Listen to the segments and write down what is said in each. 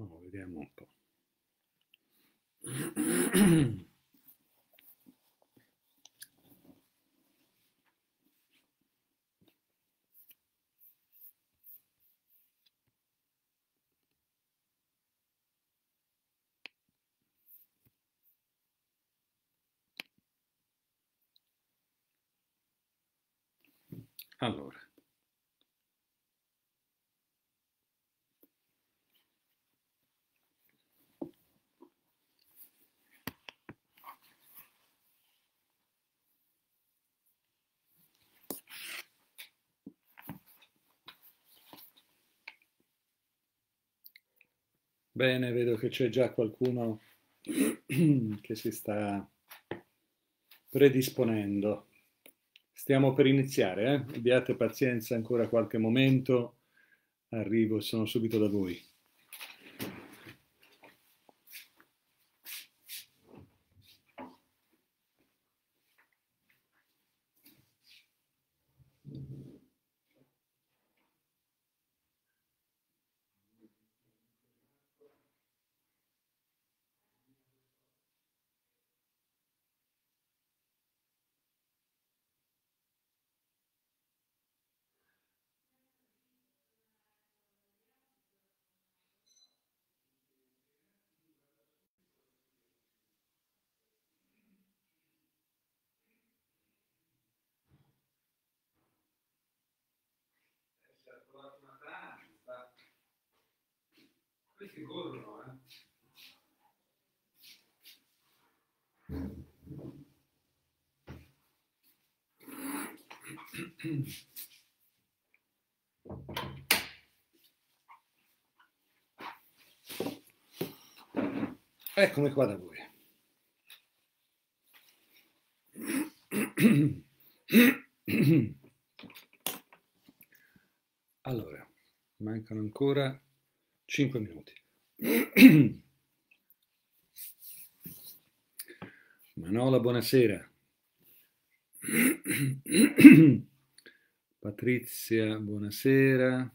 Oh, vediamo un po'. Allora. Bene, vedo che c'è già qualcuno che si sta predisponendo. Stiamo per iniziare, eh? abbiate pazienza ancora qualche momento, arrivo sono subito da voi. Questi corrono, eh? Eccomi qua da voi. Allora, mancano ancora 5 minuti. Manola, buonasera. Patrizia, buonasera.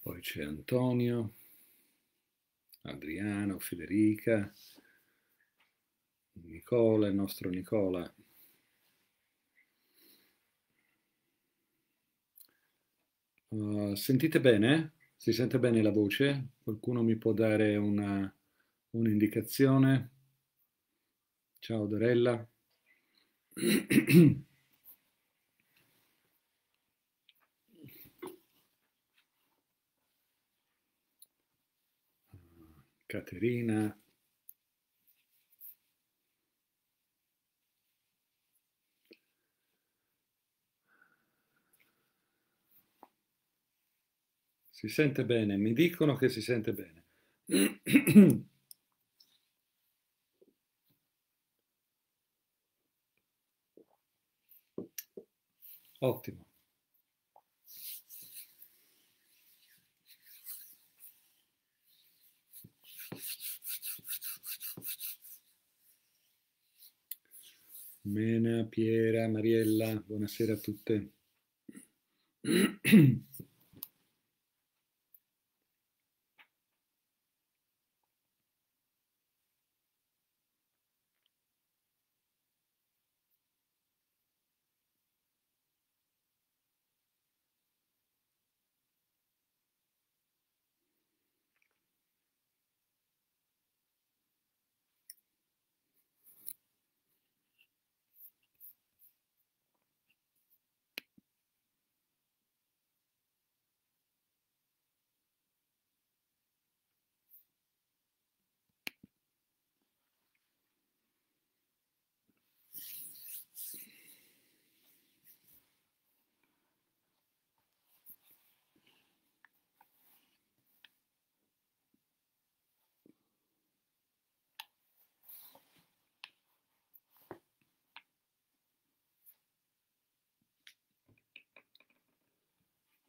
Poi c'è Antonio, Adriano, Federica, Nicola, il nostro Nicola. Uh, sentite bene? Si sente bene la voce? Qualcuno mi può dare un'indicazione? Ciao Dorella. Caterina. Si sente bene, mi dicono che si sente bene. Ottimo. Mena, Piera, Mariella, buonasera a tutte.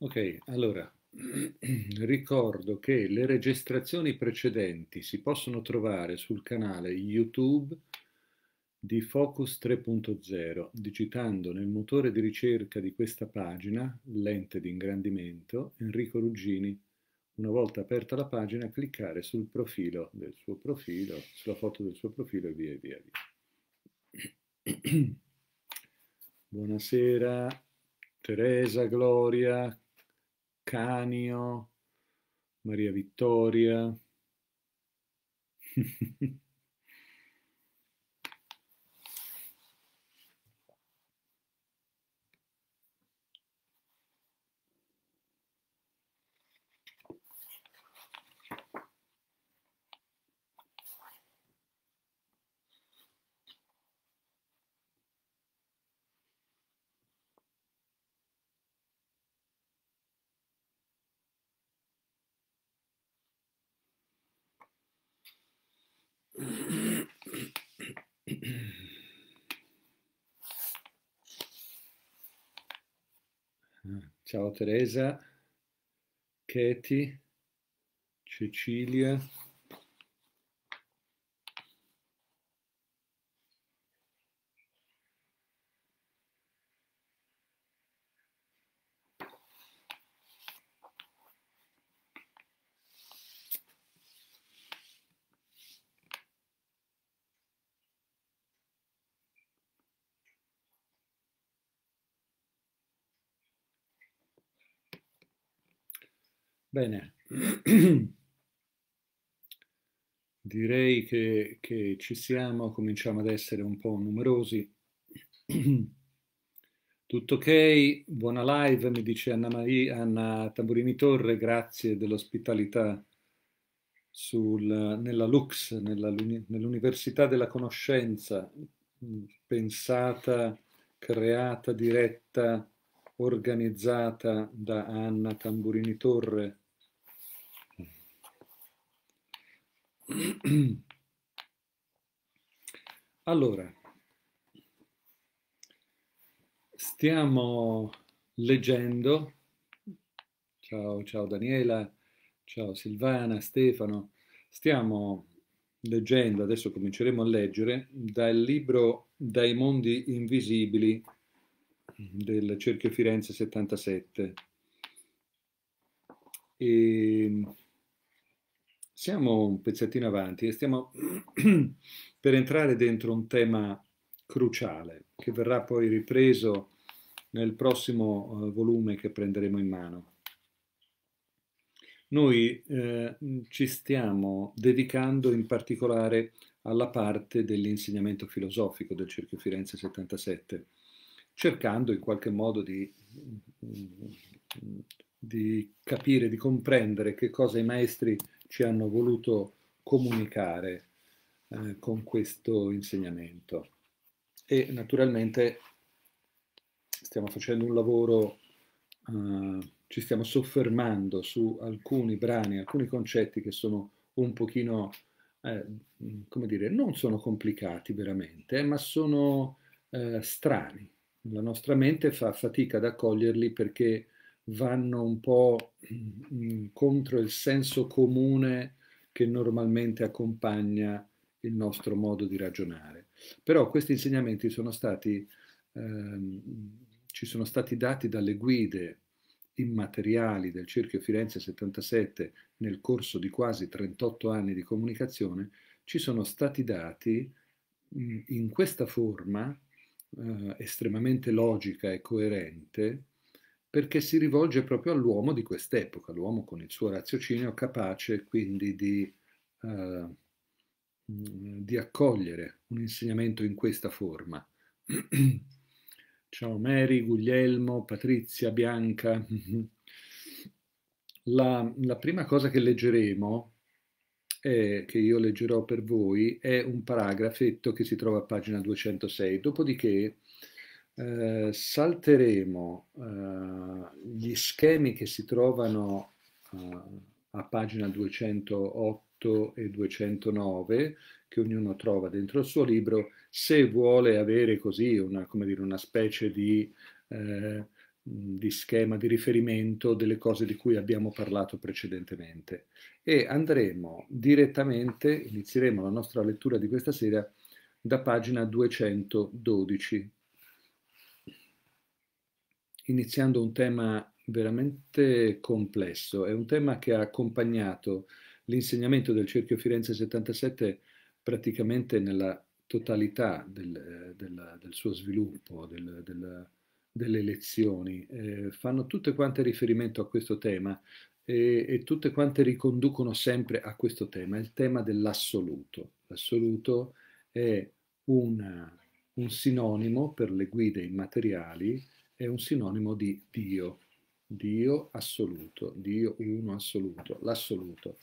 Ok, allora ricordo che le registrazioni precedenti si possono trovare sul canale YouTube di Focus 3.0, digitando nel motore di ricerca di questa pagina, lente di ingrandimento, Enrico Ruggini, una volta aperta la pagina, cliccare sul profilo del suo profilo, sulla foto del suo profilo e via via via. Buonasera, Teresa, Gloria, Canio, Maria Vittoria. Ciao Teresa, Katie, Cecilia. Bene, direi che, che, ci siamo, cominciamo ad essere un po' numerosi. Tutto ok, buona live, mi dice Anna, Maria, Anna Tamburini Torre, grazie dell'ospitalità nella Lux, nell'Università della Conoscenza, pensata, creata, diretta, organizzata da Anna Tamburini Torre. Allora, stiamo leggendo, ciao, ciao Daniela, ciao Silvana, Stefano, stiamo leggendo, adesso cominceremo a leggere, dal libro Dai mondi invisibili del Cerchio Firenze 77. E siamo un pezzettino avanti e stiamo per entrare dentro un tema cruciale che verrà poi ripreso nel prossimo uh, volume che prenderemo in mano. Noi eh, ci stiamo dedicando in particolare alla parte dell'insegnamento filosofico del Cerchio Firenze 77, cercando in qualche modo di, di capire, di comprendere che cosa i maestri ci hanno voluto comunicare eh, con questo insegnamento. E naturalmente stiamo facendo un lavoro, eh, ci stiamo soffermando su alcuni brani, alcuni concetti che sono un pochino, eh, come dire, non sono complicati veramente, ma sono eh, strani. La nostra mente fa fatica ad accoglierli perché vanno un po' contro il senso comune che normalmente accompagna il nostro modo di ragionare. Però questi insegnamenti sono stati, ehm, ci sono stati dati dalle guide immateriali del Cerchio Firenze 77 nel corso di quasi 38 anni di comunicazione, ci sono stati dati in questa forma eh, estremamente logica e coerente perché si rivolge proprio all'uomo di quest'epoca, l'uomo con il suo raziocinio capace quindi di, uh, di accogliere un insegnamento in questa forma. Ciao Mary, Guglielmo, Patrizia, Bianca. La, la prima cosa che leggeremo, è, che io leggerò per voi, è un paragrafetto che si trova a pagina 206, dopodiché eh, salteremo eh, gli schemi che si trovano eh, a pagina 208 e 209 che ognuno trova dentro il suo libro se vuole avere così una, dire, una specie di, eh, di schema di riferimento delle cose di cui abbiamo parlato precedentemente. E andremo direttamente, inizieremo la nostra lettura di questa sera da pagina 212, iniziando un tema veramente complesso, è un tema che ha accompagnato l'insegnamento del Cerchio Firenze 77 praticamente nella totalità del, del, del suo sviluppo, del, delle lezioni. Eh, fanno tutte quante riferimento a questo tema e, e, tutte quante riconducono sempre a questo tema, il tema dell'assoluto. L'assoluto è una, un sinonimo per le guide immateriali, è un sinonimo di Dio. Dio assoluto, Dio uno assoluto, l'assoluto.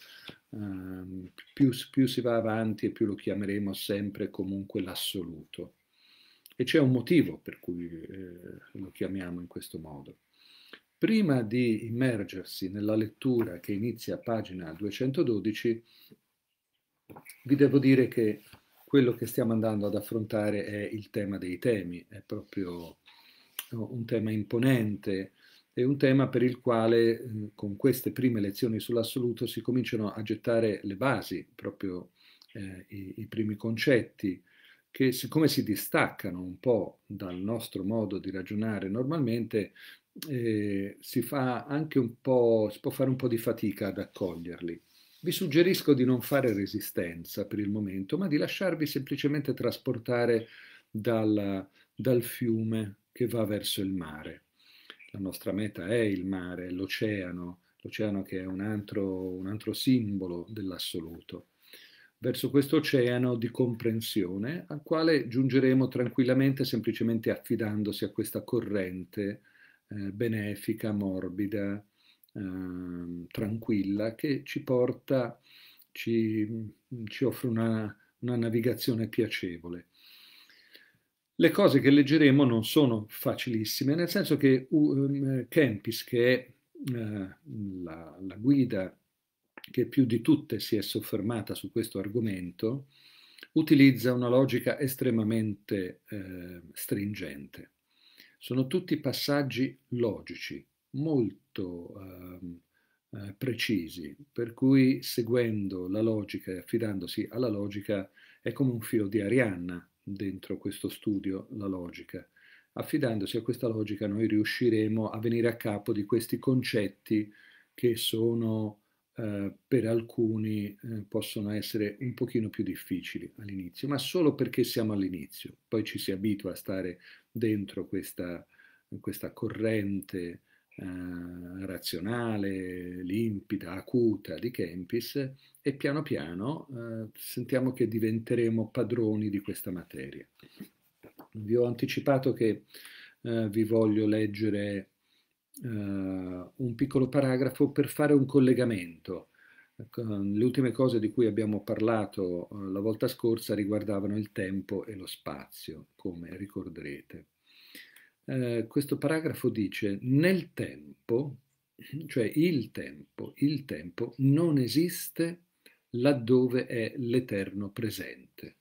Um, più, più, si va avanti e più lo chiameremo sempre comunque l'assoluto. E c'è un motivo per cui eh, lo chiamiamo in questo modo. Prima di immergersi nella lettura che inizia a pagina 212, vi devo dire che quello che stiamo andando ad affrontare è il tema dei temi, è proprio un tema imponente, è un tema per il quale eh, con queste prime lezioni sull'assoluto si cominciano a gettare le basi, proprio eh, i, i, primi concetti, che siccome si distaccano un po' dal nostro modo di ragionare normalmente, eh, si fa anche un po', si può fare un po' di fatica ad accoglierli. Vi suggerisco di non fare resistenza per il momento, ma di lasciarvi semplicemente trasportare dal, dal fiume che va verso il mare la nostra meta è il mare, l'oceano, l'oceano che è un altro, un altro simbolo dell'assoluto. Verso questo oceano di comprensione al quale giungeremo tranquillamente semplicemente affidandosi a questa corrente eh, benefica, morbida, eh, tranquilla che ci porta, ci, ci offre una, una navigazione piacevole. Le cose che leggeremo non sono facilissime, nel senso che um, Kempis, che è uh, la, la, guida che più di tutte si è soffermata su questo argomento, utilizza una logica estremamente uh, stringente. Sono tutti passaggi logici, molto uh, precisi, per cui seguendo la logica e affidandosi alla logica è come un filo di Arianna, dentro questo studio la logica. Affidandosi a questa logica noi riusciremo a venire a capo di questi concetti che sono eh, per alcuni eh, possono essere un pochino più difficili all'inizio, ma solo perché siamo all'inizio. Poi ci si abitua a stare dentro questa, questa corrente eh, razionale, limpida, acuta di Kempis e piano piano eh, sentiamo che diventeremo padroni di questa materia. Vi ho anticipato che eh, vi voglio leggere eh, un piccolo paragrafo per fare un collegamento. Le ultime cose di cui abbiamo parlato eh, la volta scorsa riguardavano il tempo e lo spazio, come ricorderete eh, questo paragrafo dice nel tempo, cioè il tempo, il tempo non esiste laddove è l'eterno presente,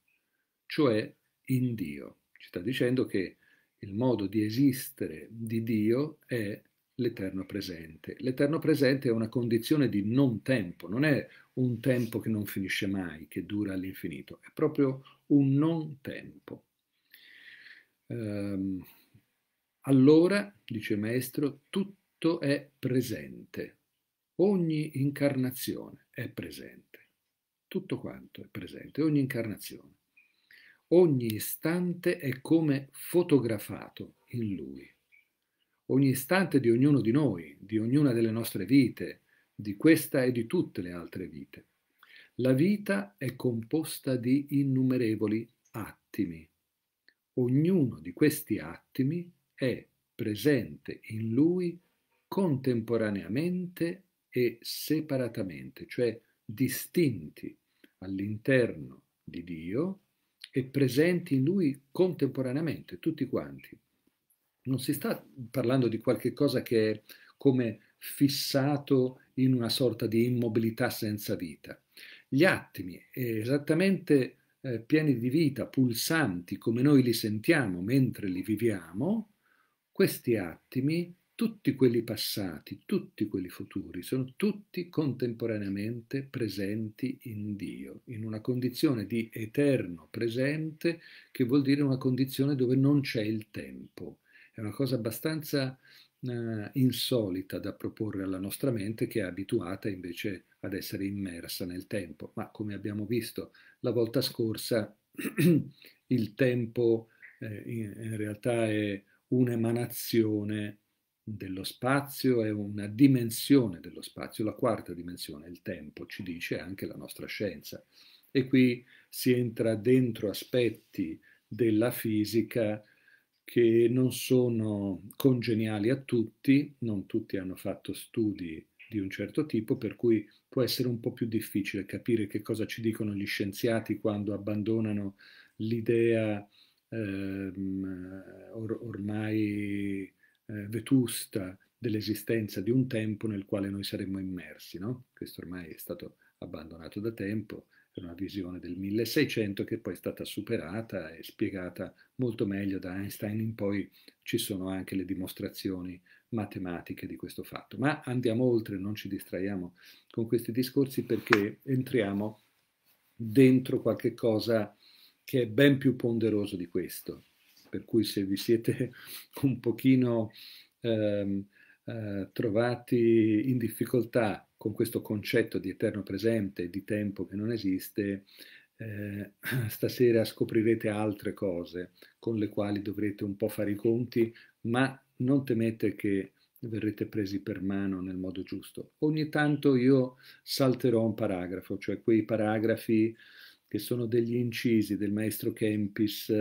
cioè in Dio. Ci sta dicendo che il modo di esistere di Dio è l'eterno presente. L'eterno presente è una condizione di non tempo, non è un tempo che non finisce mai, che dura all'infinito, è proprio un non tempo. Um, allora, dice il maestro, tutto è presente. Ogni incarnazione è presente. Tutto quanto è presente, ogni incarnazione. Ogni istante è come fotografato in lui. Ogni istante di ognuno di noi, di ognuna delle nostre vite, di questa e di tutte le altre vite. La vita è composta di innumerevoli attimi. Ognuno di questi attimi è presente in lui contemporaneamente e separatamente, cioè distinti all'interno di Dio e presenti in lui contemporaneamente, tutti quanti. Non si sta parlando di qualche cosa che è come fissato in una sorta di immobilità senza vita. Gli attimi, esattamente eh, pieni di vita, pulsanti come noi li sentiamo mentre li viviamo, questi attimi tutti quelli passati, tutti quelli futuri, sono tutti contemporaneamente presenti in Dio, in una condizione di eterno presente, che vuol dire una condizione dove non c'è il tempo. È una cosa abbastanza uh, insolita da proporre alla nostra mente che è abituata invece ad essere immersa nel tempo. Ma come abbiamo visto la volta scorsa, il tempo eh, in, in realtà è un'emanazione dello spazio, è una dimensione dello spazio, la quarta dimensione, il tempo, ci dice anche la nostra scienza. E qui si entra dentro aspetti della fisica che non sono congeniali a tutti, non tutti hanno fatto studi di un certo tipo, per cui può essere un po' più difficile capire che cosa ci dicono gli scienziati quando abbandonano l'idea ehm, or- ormai eh, vetusta dell'esistenza di un tempo nel quale noi saremmo immersi. No? Questo ormai è stato abbandonato da tempo, una visione del 1600 che poi è stata superata e spiegata molto meglio da Einstein in poi ci sono anche le dimostrazioni matematiche di questo fatto. Ma andiamo oltre, non ci distraiamo con questi discorsi perché entriamo dentro qualche cosa che è ben più ponderoso di questo per cui se vi siete un pochino ehm, eh, trovati in difficoltà con questo concetto di eterno presente di tempo che non esiste, eh, stasera scoprirete altre cose con le quali dovrete un po' fare i conti, ma non temete che verrete presi per mano nel modo giusto. Ogni tanto io salterò un paragrafo, cioè quei paragrafi che sono degli incisi del maestro Kempis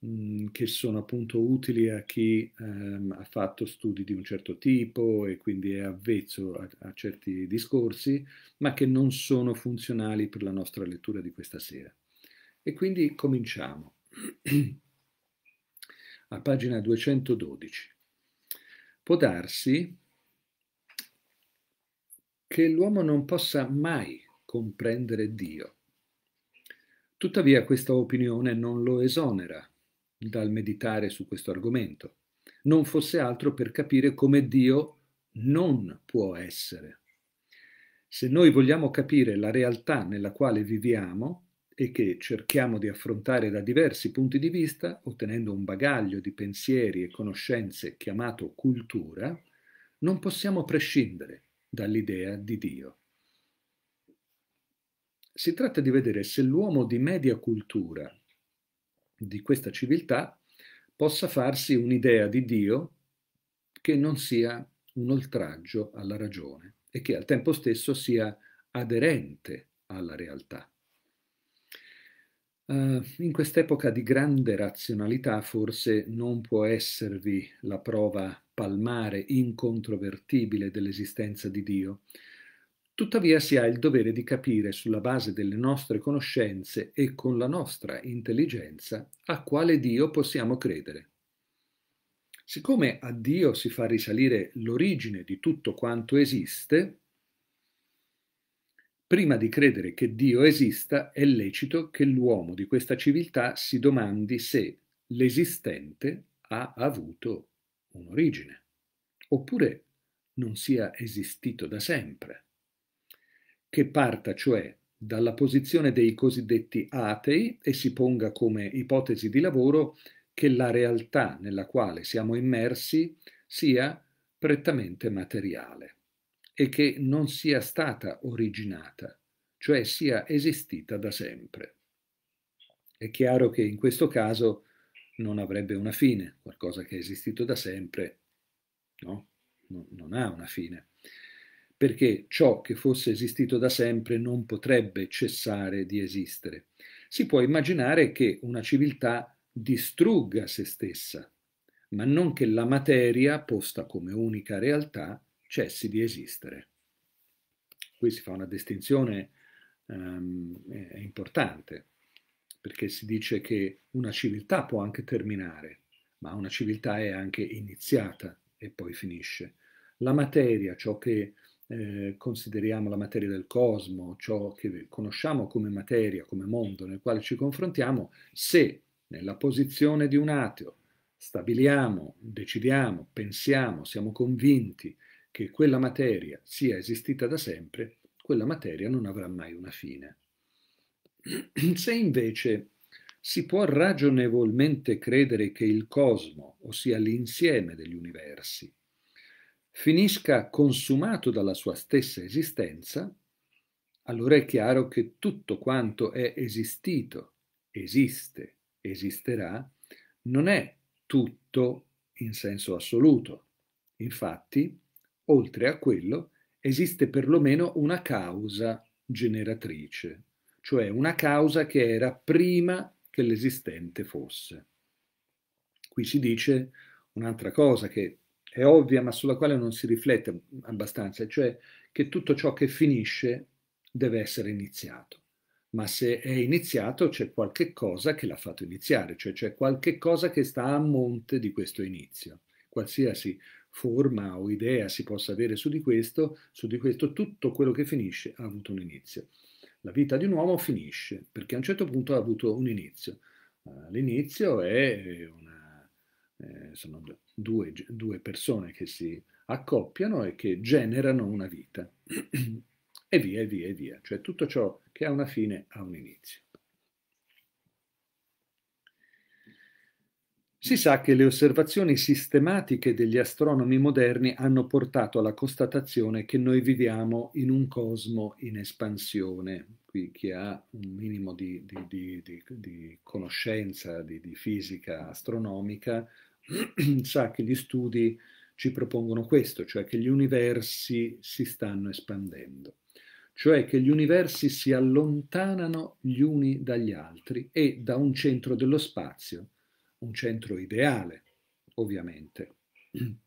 mh, che sono appunto utili a chi ehm, ha fatto studi di un certo tipo e quindi è avvezzo a, a certi discorsi, ma che non sono funzionali per la nostra lettura di questa sera. E quindi cominciamo. a pagina 212. Può darsi che l'uomo non possa mai comprendere Dio Tuttavia questa opinione non lo esonera dal meditare su questo argomento, non fosse altro per capire come Dio non può essere. Se noi vogliamo capire la realtà nella quale viviamo e che cerchiamo di affrontare da diversi punti di vista, ottenendo un bagaglio di pensieri e conoscenze chiamato cultura, non possiamo prescindere dall'idea di Dio. Si tratta di vedere se l'uomo di media cultura di questa civiltà possa farsi un'idea di Dio che non sia un oltraggio alla ragione e che al tempo stesso sia aderente alla realtà. Uh, in quest'epoca di grande razionalità forse non può esservi la prova palmare, incontrovertibile dell'esistenza di Dio, Tuttavia si ha il dovere di capire sulla base delle nostre conoscenze e con la nostra intelligenza a quale Dio possiamo credere. Siccome a Dio si fa risalire l'origine di tutto quanto esiste, prima di credere che Dio esista è lecito che l'uomo di questa civiltà si domandi se l'esistente ha avuto un'origine, oppure non sia esistito da sempre che parta cioè dalla posizione dei cosiddetti atei e si ponga come ipotesi di lavoro che la realtà nella quale siamo immersi sia prettamente materiale e che non sia stata originata, cioè sia esistita da sempre. È chiaro che in questo caso non avrebbe una fine, qualcosa che è esistito da sempre, no? non ha una fine perché ciò che fosse esistito da sempre non potrebbe cessare di esistere. Si può immaginare che una civiltà distrugga se stessa, ma non che la materia, posta come unica realtà, cessi di esistere. Qui si fa una distinzione um, importante, perché si dice che una civiltà può anche terminare, ma una civiltà è anche iniziata e poi finisce. La materia, ciò che eh, consideriamo la materia del cosmo, ciò che conosciamo come materia, come mondo nel quale ci confrontiamo, se nella posizione di un ateo stabiliamo, decidiamo, pensiamo, siamo convinti che quella materia sia esistita da sempre, quella materia non avrà mai una fine. Se invece si può ragionevolmente credere che il cosmo, ossia l'insieme degli universi, finisca consumato dalla sua stessa esistenza, allora è chiaro che tutto quanto è esistito, esiste, esisterà, non è tutto in senso assoluto. Infatti, oltre a quello, esiste perlomeno una causa generatrice, cioè una causa che era prima che l'esistente fosse. Qui si dice un'altra cosa che è ovvia ma sulla quale non si riflette abbastanza, cioè che tutto ciò che finisce deve essere iniziato. Ma se è iniziato c'è qualche cosa che l'ha fatto iniziare, cioè c'è qualche cosa che sta a monte di questo inizio. Qualsiasi forma o idea si possa avere su di questo, su di questo tutto quello che finisce ha avuto un inizio. La vita di un uomo finisce perché a un certo punto ha avuto un inizio. Uh, l'inizio è una, eh, sono due, due persone che si accoppiano e che generano una vita. e via, e via, e via. Cioè tutto ciò che ha una fine ha un inizio. Si sa che le osservazioni sistematiche degli astronomi moderni hanno portato alla constatazione che noi viviamo in un cosmo in espansione. Qui chi ha un minimo di, di, di, di conoscenza di, fisica astronomica sa che gli studi ci propongono questo, cioè che gli universi si stanno espandendo, cioè che gli universi si allontanano gli uni dagli altri e da un centro dello spazio un centro ideale, ovviamente.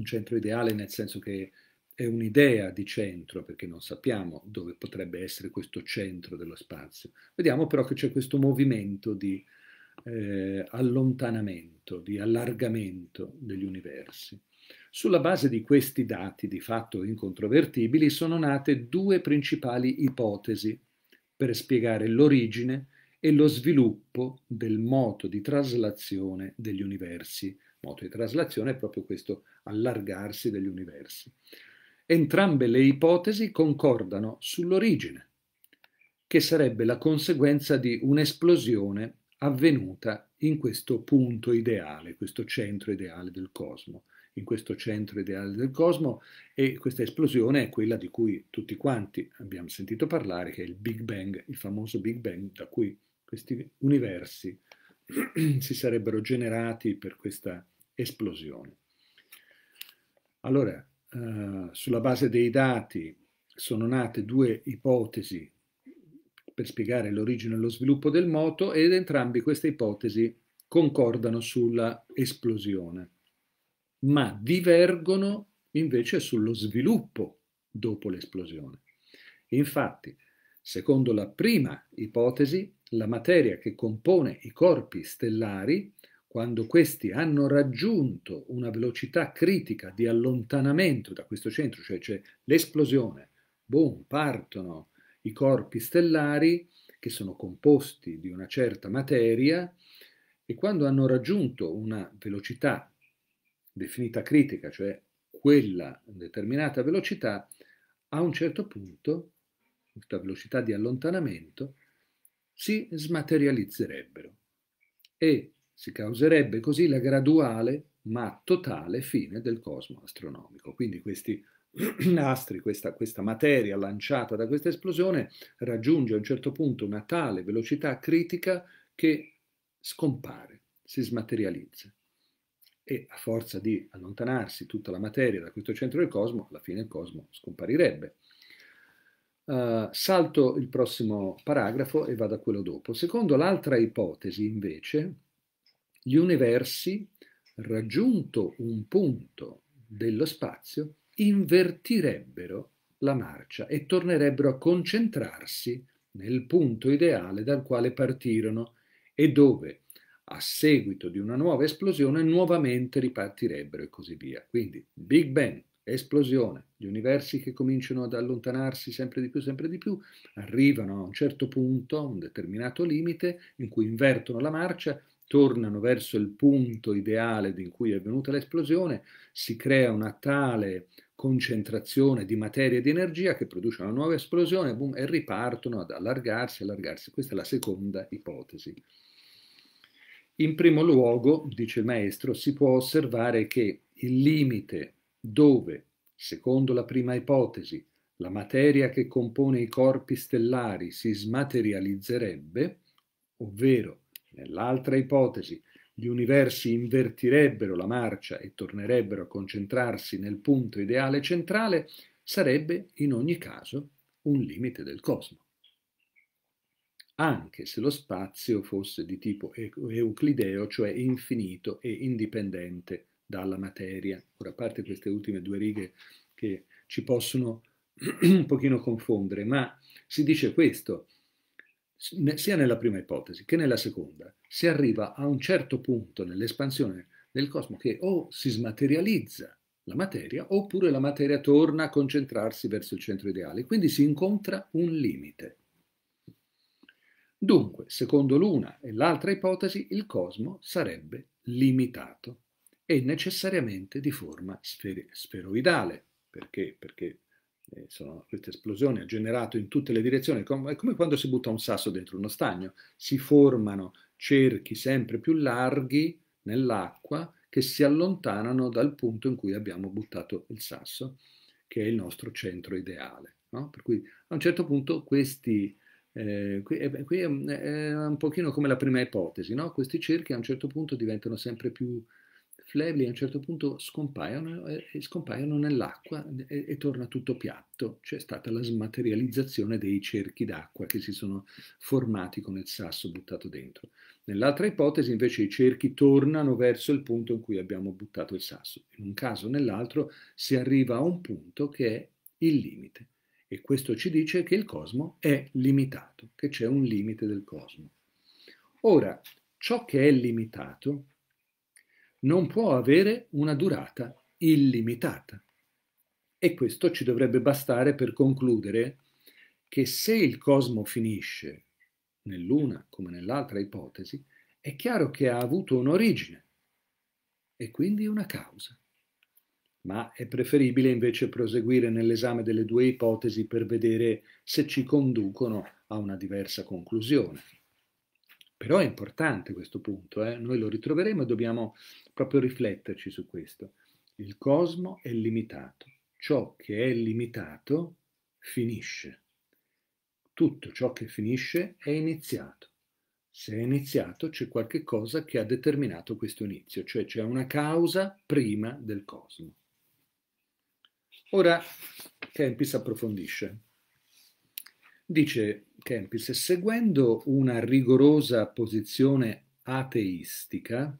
Un centro ideale nel senso che è un'idea di centro, perché non sappiamo dove potrebbe essere questo centro dello spazio. Vediamo però che c'è questo movimento di eh, allontanamento, di allargamento degli universi. Sulla base di questi dati di fatto incontrovertibili sono nate due principali ipotesi per spiegare l'origine e lo sviluppo del moto di traslazione degli universi. Moto di traslazione è proprio questo allargarsi degli universi. Entrambe le ipotesi concordano sull'origine, che sarebbe la conseguenza di un'esplosione avvenuta in questo punto ideale, questo centro ideale del cosmo, in questo centro ideale del cosmo e questa esplosione è quella di cui tutti quanti abbiamo sentito parlare, che è il Big Bang, il famoso Big Bang da cui questi universi si sarebbero generati per questa esplosione. Allora, eh, sulla base dei dati sono nate due ipotesi per spiegare l'origine e lo sviluppo del moto ed entrambi queste ipotesi concordano sulla esplosione, ma divergono invece sullo sviluppo dopo l'esplosione. Infatti, secondo la prima ipotesi, la materia che compone i corpi stellari, quando questi hanno raggiunto una velocità critica di allontanamento da questo centro, cioè c'è l'esplosione, boom, partono i corpi stellari che sono composti di una certa materia e quando hanno raggiunto una velocità definita critica, cioè quella determinata velocità, a un certo punto, questa velocità di allontanamento, si smaterializzerebbero e si causerebbe così la graduale ma totale fine del cosmo astronomico. Quindi questi astri, questa, questa materia lanciata da questa esplosione raggiunge a un certo punto una tale velocità critica che scompare, si smaterializza e a forza di allontanarsi tutta la materia da questo centro del cosmo, alla fine il cosmo scomparirebbe. Uh, salto il prossimo paragrafo e vado a quello dopo. Secondo l'altra ipotesi, invece, gli universi, raggiunto un punto dello spazio, invertirebbero la marcia e tornerebbero a concentrarsi nel punto ideale dal quale partirono e dove, a seguito di una nuova esplosione, nuovamente ripartirebbero e così via. Quindi Big Bang, esplosione, gli universi che cominciano ad allontanarsi sempre di più, sempre di più, arrivano a un certo punto, a un determinato limite, in cui invertono la marcia tornano verso il punto ideale in cui è venuta l'esplosione, si crea una tale concentrazione di materia e di energia che produce una nuova esplosione boom, e ripartono ad allargarsi, allargarsi. Questa è la seconda ipotesi. In primo luogo, dice il maestro, si può osservare che il limite dove, secondo la prima ipotesi, la materia che compone i corpi stellari si smaterializzerebbe, ovvero nell'altra ipotesi gli universi invertirebbero la marcia e tornerebbero a concentrarsi nel punto ideale centrale, sarebbe in ogni caso un limite del cosmo. Anche se lo spazio fosse di tipo euclideo, cioè infinito e indipendente dalla materia. Ora, a parte queste ultime due righe che ci possono un pochino confondere, ma si dice questo, sia nella prima ipotesi che nella seconda, si arriva a un certo punto nell'espansione del cosmo che o si smaterializza la materia oppure la materia torna a concentrarsi verso il centro ideale, quindi si incontra un limite. Dunque, secondo l'una e l'altra ipotesi, il cosmo sarebbe limitato e necessariamente di forma sferoidale. Perché? Perché sono, questa esplosione ha generato in tutte le direzioni, è come quando si butta un sasso dentro uno stagno, si formano cerchi sempre più larghi nell'acqua che si allontanano dal punto in cui abbiamo buttato il sasso, che è il nostro centro ideale. No? Per cui a un certo punto questi, eh, qui, eh, qui, è, è, un pochino come la prima ipotesi, no? questi cerchi a un certo punto diventano sempre più flebili a un certo punto scompaiono, e scompaiono nell'acqua e, e, torna tutto piatto. C'è stata la smaterializzazione dei cerchi d'acqua che si sono formati con il sasso buttato dentro. Nell'altra ipotesi invece i cerchi tornano verso il punto in cui abbiamo buttato il sasso. In un caso o nell'altro si arriva a un punto che è il limite. E questo ci dice che il cosmo è limitato, che c'è un limite del cosmo. Ora, ciò che è limitato non può avere una durata illimitata. E questo ci dovrebbe bastare per concludere che se il cosmo finisce nell'una come nell'altra ipotesi, è chiaro che ha avuto un'origine e quindi una causa. Ma è preferibile invece proseguire nell'esame delle due ipotesi per vedere se ci conducono a una diversa conclusione. Però è importante questo punto, eh? noi lo ritroveremo e dobbiamo proprio rifletterci su questo. Il cosmo è limitato, ciò che è limitato finisce. Tutto ciò che finisce è iniziato. Se è iniziato c'è qualche cosa che ha determinato questo inizio, cioè c'è una causa prima del cosmo. Ora Kempis approfondisce. Dice Kempis, seguendo una rigorosa posizione ateistica,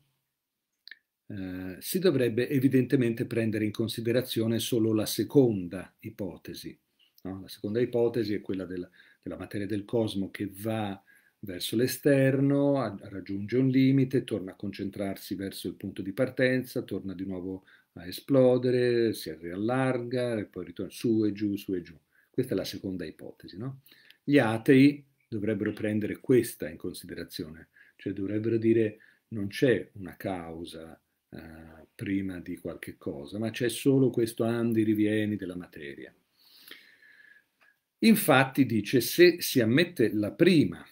eh, si dovrebbe evidentemente prendere in considerazione solo la seconda ipotesi. No? La seconda ipotesi è quella della, della, materia del cosmo che va verso l'esterno, raggiunge un limite, torna a concentrarsi verso il punto di partenza, torna di nuovo a esplodere, si riallarga e poi ritorna su e giù, su e giù. Questa è la seconda ipotesi. No? Gli atei dovrebbero prendere questa in considerazione, cioè dovrebbero dire non c'è una causa eh, prima di qualche cosa, ma c'è solo questo andi rivieni della materia. Infatti dice se si ammette la prima,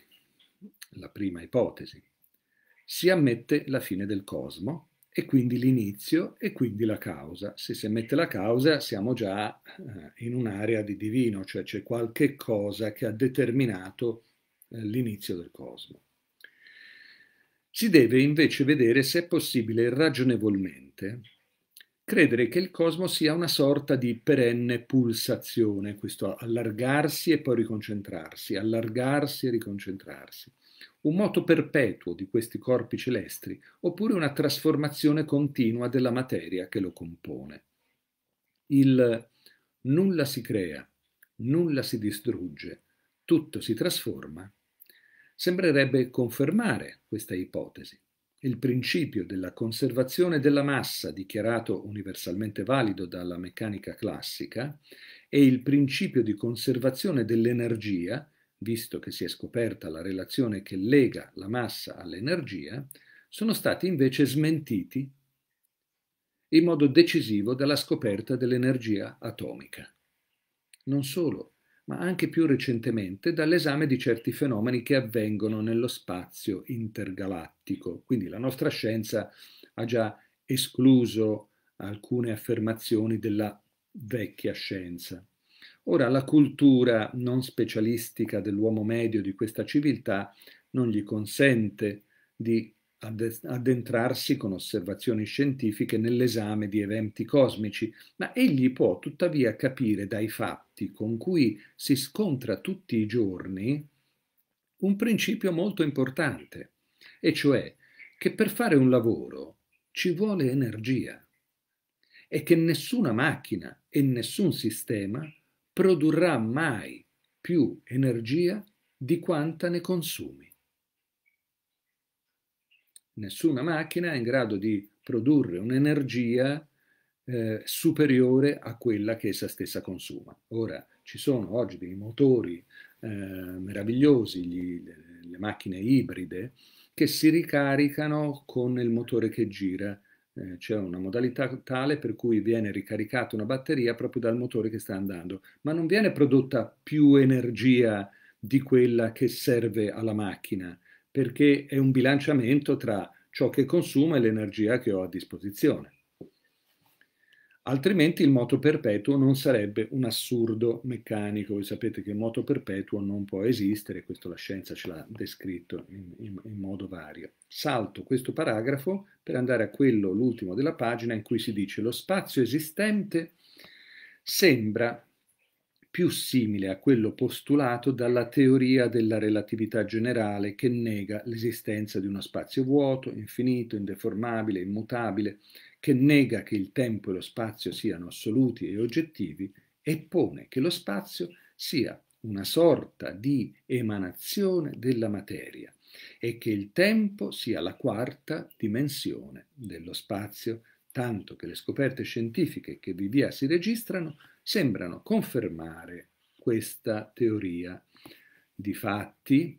la prima ipotesi, si ammette la fine del cosmo e quindi l'inizio e quindi la causa. Se si ammette la causa siamo già eh, in un'area di divino, cioè c'è qualche cosa che ha determinato eh, l'inizio del cosmo. Si deve invece vedere se è possibile ragionevolmente credere che il cosmo sia una sorta di perenne pulsazione, questo allargarsi e poi riconcentrarsi, allargarsi e riconcentrarsi, un moto perpetuo di questi corpi celesti, oppure una trasformazione continua della materia che lo compone. Il nulla si crea, nulla si distrugge, tutto si trasforma sembrerebbe confermare questa ipotesi. Il principio della conservazione della massa, dichiarato universalmente valido dalla meccanica classica, e il principio di conservazione dell'energia, visto che si è scoperta la relazione che lega la massa all'energia, sono stati invece smentiti in modo decisivo dalla scoperta dell'energia atomica. Non solo, ma anche più recentemente dall'esame di certi fenomeni che avvengono nello spazio intergalattico. Quindi la nostra scienza ha già escluso alcune affermazioni della vecchia scienza. Ora la cultura non specialistica dell'uomo medio di questa civiltà non gli consente di addentrarsi con osservazioni scientifiche nell'esame di eventi cosmici, ma egli può tuttavia capire dai fatti con cui si scontra tutti i giorni un principio molto importante, e cioè che per fare un lavoro ci vuole energia e che nessuna macchina e nessun sistema produrrà mai più energia di quanta ne consumi nessuna macchina è in grado di produrre un'energia eh, superiore a quella che essa stessa consuma. Ora ci sono oggi dei motori eh, meravigliosi, gli, le, le, macchine ibride, che si ricaricano con il motore che gira. Eh, c'è una modalità tale per cui viene ricaricata una batteria proprio dal motore che sta andando, ma non viene prodotta più energia di quella che serve alla macchina, perché è un bilanciamento tra ciò che consuma e l'energia che ho a disposizione. Altrimenti il moto perpetuo non sarebbe un assurdo meccanico. Voi sapete che il moto perpetuo non può esistere, questo la scienza ce l'ha descritto in, in, in modo vario. Salto questo paragrafo per andare a quello, l'ultimo della pagina, in cui si dice lo spazio esistente sembra più simile a quello postulato dalla teoria della relatività generale che nega l'esistenza di uno spazio vuoto, infinito, indeformabile, immutabile, che nega che il tempo e lo spazio siano assoluti e oggettivi e pone che lo spazio sia una sorta di emanazione della materia e che il tempo sia la quarta dimensione dello spazio, tanto che le scoperte scientifiche che vi via si registrano sembrano confermare questa teoria. Difatti,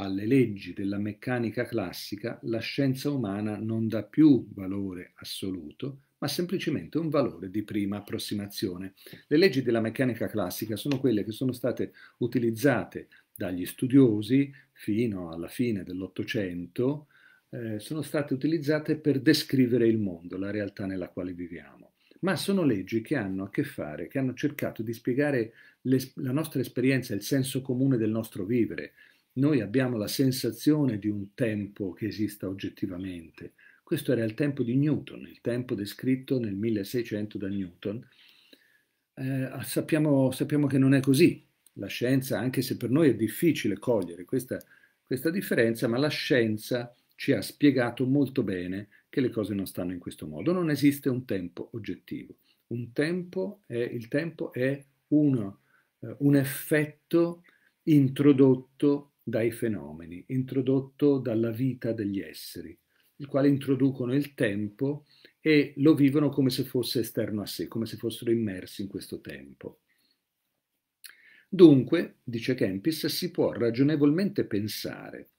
alle leggi della meccanica classica la scienza umana non dà più valore assoluto, ma semplicemente un valore di prima approssimazione. Le leggi della meccanica classica sono quelle che sono state utilizzate dagli studiosi fino alla fine dell'Ottocento, eh, sono state utilizzate per descrivere il mondo, la realtà nella quale viviamo ma sono leggi che hanno a che fare, che hanno cercato di spiegare la nostra esperienza, il senso comune del nostro vivere. Noi abbiamo la sensazione di un tempo che esista oggettivamente. Questo era il tempo di Newton, il tempo descritto nel 1600 da Newton. Eh, sappiamo, sappiamo, che non è così. La scienza, anche se per noi è difficile cogliere questa, questa differenza, ma la scienza ci ha spiegato molto bene che le cose non stanno in questo modo. Non esiste un tempo oggettivo. Un tempo è, il tempo è uno, eh, un effetto introdotto dai fenomeni, introdotto dalla vita degli esseri, il quale introducono il tempo e lo vivono come se fosse esterno a sé, come se fossero immersi in questo tempo. Dunque, dice Kempis, si può ragionevolmente pensare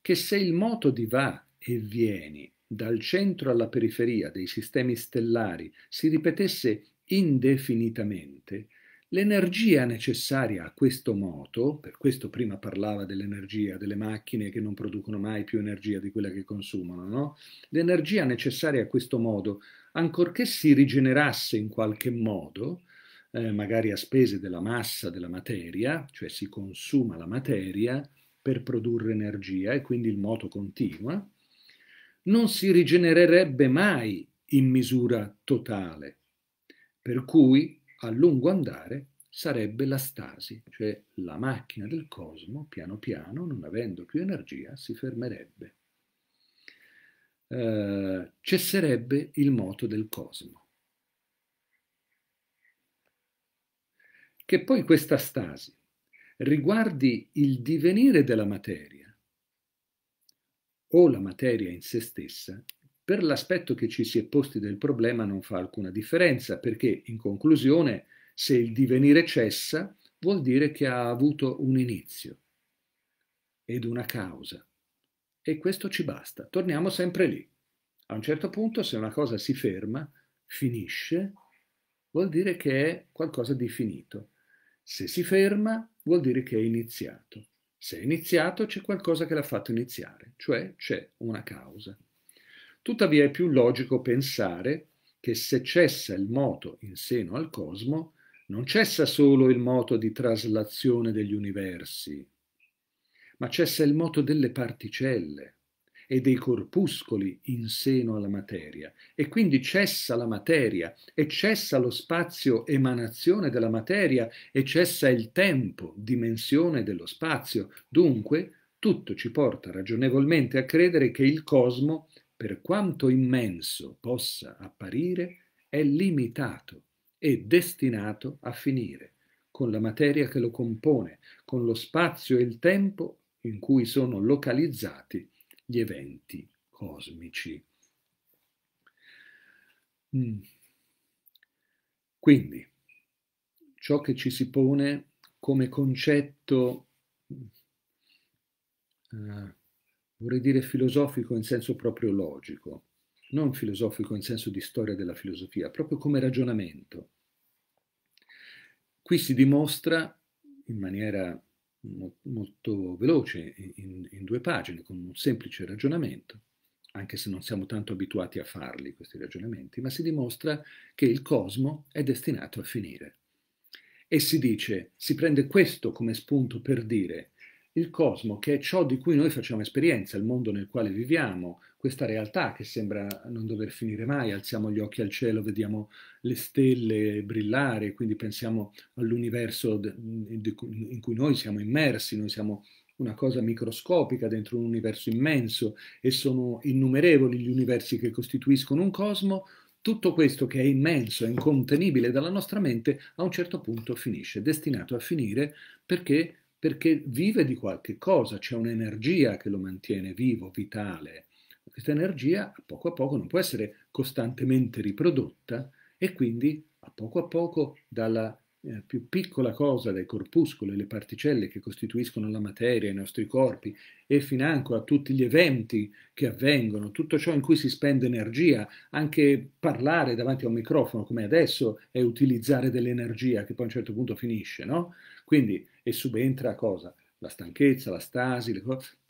che se il moto di va e vieni dal centro alla periferia dei sistemi stellari si ripetesse indefinitamente, l'energia necessaria a questo moto, per questo prima parlava dell'energia delle macchine che non producono mai più energia di quella che consumano, no? l'energia necessaria a questo modo, ancorché si rigenerasse in qualche modo, eh, magari a spese della massa della materia, cioè si consuma la materia, per produrre energia e quindi il moto continua, non si rigenererebbe mai in misura totale, per cui a lungo andare sarebbe la stasi, cioè la macchina del cosmo, piano piano, non avendo più energia, si fermerebbe. Eh, cesserebbe il moto del cosmo. Che poi questa stasi riguardi il divenire della materia o la materia in se stessa, per l'aspetto che ci si è posti del problema non fa alcuna differenza, perché in conclusione se il divenire cessa vuol dire che ha avuto un inizio ed una causa. e questo ci basta. Torniamo sempre lì. A un certo punto, se una cosa si ferma, finisce, vuol dire che è qualcosa di finito. Se si ferma, vuol dire che è iniziato. Se è iniziato, c'è qualcosa che l'ha fatto iniziare, cioè c'è una causa. Tuttavia è più logico pensare che se cessa il moto in seno al cosmo, non cessa solo il moto di traslazione degli universi, ma cessa il moto delle particelle e dei corpuscoli in seno alla materia e quindi cessa la materia e cessa lo spazio emanazione della materia e cessa il tempo dimensione dello spazio. Dunque tutto ci porta ragionevolmente a credere che il cosmo, per quanto immenso possa apparire, è limitato e destinato a finire con la materia che lo compone, con lo spazio e il tempo in cui sono localizzati gli eventi cosmici. Mm. Quindi, ciò che ci si pone come concetto, eh, vorrei dire filosofico in senso proprio logico, non filosofico in senso di storia della filosofia, proprio come ragionamento. Qui si dimostra in maniera molto veloce, in, in, due pagine, con un semplice ragionamento, anche se non siamo tanto abituati a farli questi ragionamenti, ma si dimostra che il cosmo è destinato a finire. E si dice, si prende questo come spunto per dire il cosmo, che è ciò di cui noi facciamo esperienza, il mondo nel quale viviamo, questa realtà che sembra non dover finire mai, alziamo gli occhi al cielo, vediamo le stelle brillare, quindi pensiamo all'universo in cui noi siamo immersi, noi siamo una cosa microscopica dentro un universo immenso e sono innumerevoli gli universi che costituiscono un cosmo, tutto questo che è immenso, è incontenibile dalla nostra mente, a un certo punto finisce, destinato a finire perché perché vive di qualche cosa, c'è un'energia che lo mantiene vivo, vitale. Questa energia a poco a poco non può essere costantemente riprodotta e quindi a poco a poco dalla eh, più piccola cosa, dai corpuscoli, le particelle che costituiscono la materia, i nostri corpi, e financo a tutti gli eventi che avvengono, tutto ciò in cui si spende energia, anche parlare davanti a un microfono come adesso è utilizzare dell'energia che poi a un certo punto finisce, no? Quindi, e subentra cosa? La stanchezza, la stasi.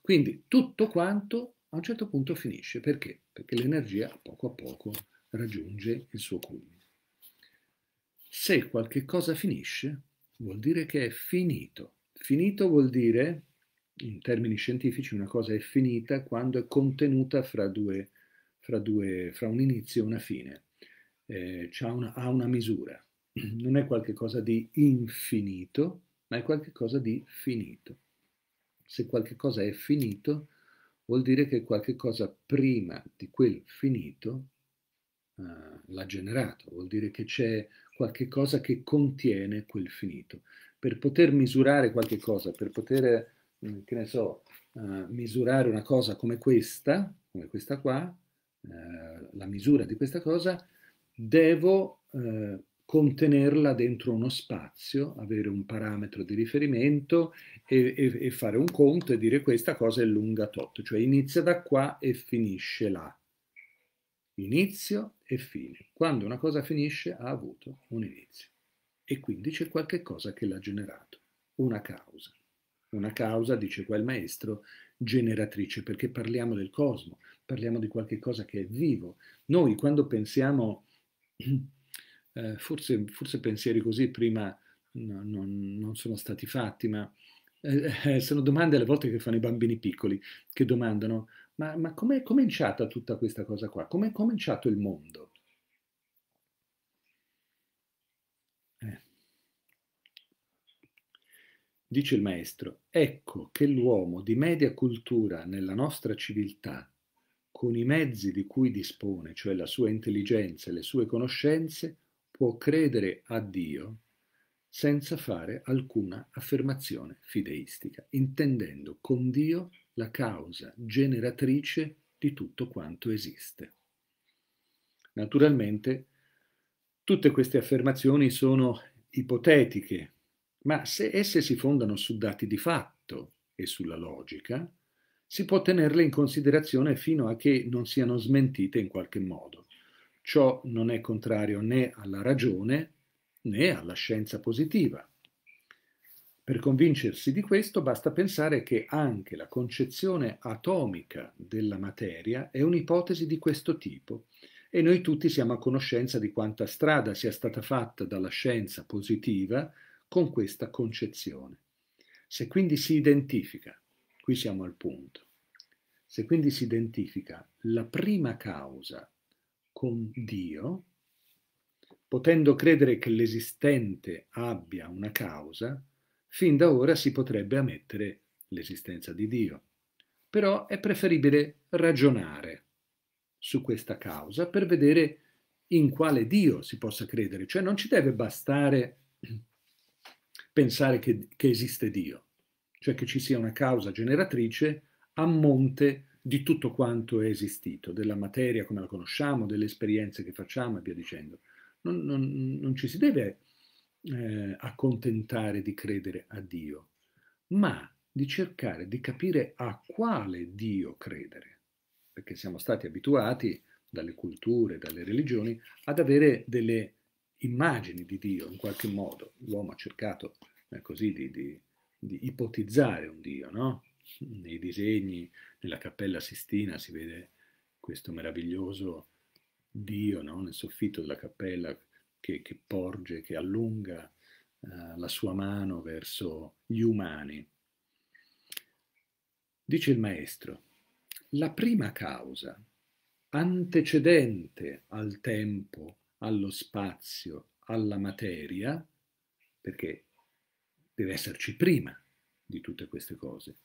Quindi tutto quanto a un certo punto finisce. Perché? Perché l'energia a poco a poco raggiunge il suo culmine. Se qualche cosa finisce, vuol dire che è finito. Finito vuol dire, in termini scientifici, una cosa è finita quando è contenuta fra, due, fra, due, fra un inizio e una fine. Eh, una, ha una misura. Non è qualcosa di infinito, ma è qualcosa di finito. Se qualcosa è finito, vuol dire che qualcosa prima di quel finito uh, l'ha generato, vuol dire che c'è qualcosa che contiene quel finito. Per poter misurare qualche cosa, per poter, mm, che ne so, uh, misurare una cosa come questa, come questa qua, uh, la misura di questa cosa, devo contenerla dentro uno spazio, avere un parametro di riferimento e, e, e, fare un conto e dire questa cosa è lunga tot, cioè inizia da qua e finisce là. Inizio e fine. Quando una cosa finisce ha avuto un inizio e quindi c'è qualche cosa che l'ha generato, una causa. Una causa, dice qua il maestro, generatrice, perché parliamo del cosmo, parliamo di qualche cosa che è vivo. Noi quando pensiamo eh, forse, forse, pensieri così prima no, non, non, sono stati fatti, ma eh, eh, sono domande alle volte che fanno i bambini piccoli, che domandano, ma, ma com'è cominciata tutta questa cosa qua? Com'è cominciato il mondo? Eh. Dice il maestro, ecco che l'uomo di media cultura nella nostra civiltà, con i mezzi di cui dispone, cioè la sua intelligenza e le sue conoscenze, può credere a Dio senza fare alcuna affermazione fideistica, intendendo con Dio la causa generatrice di tutto quanto esiste. Naturalmente tutte queste affermazioni sono ipotetiche, ma se esse si fondano su dati di fatto e sulla logica, si può tenerle in considerazione fino a che non siano smentite in qualche modo. Ciò non è contrario né alla ragione né alla scienza positiva. Per convincersi di questo basta pensare che anche la concezione atomica della materia è un'ipotesi di questo tipo e noi tutti siamo a conoscenza di quanta strada sia stata fatta dalla scienza positiva con questa concezione. Se quindi si identifica, qui siamo al punto, se quindi si identifica la prima causa con Dio, potendo credere che l'esistente abbia una causa, fin da ora si potrebbe ammettere l'esistenza di Dio. Però è preferibile ragionare su questa causa per vedere in quale Dio si possa credere. Cioè non ci deve bastare pensare che, che esiste Dio, cioè che ci sia una causa generatrice a monte di tutto quanto è esistito, della materia come la conosciamo, delle esperienze che facciamo e via dicendo. Non, non, non ci si deve eh, accontentare di credere a Dio, ma di cercare di capire a quale Dio credere, perché siamo stati abituati dalle culture, dalle religioni, ad avere delle immagini di Dio in qualche modo. L'uomo ha cercato eh, così di, di, di, ipotizzare un Dio, no? Nei disegni, nella cappella Sistina si vede questo meraviglioso Dio no? nel soffitto della cappella che, che porge, che allunga uh, la sua mano verso gli umani. Dice il maestro, la prima causa, antecedente al tempo, allo spazio, alla materia, perché deve esserci prima di tutte queste cose.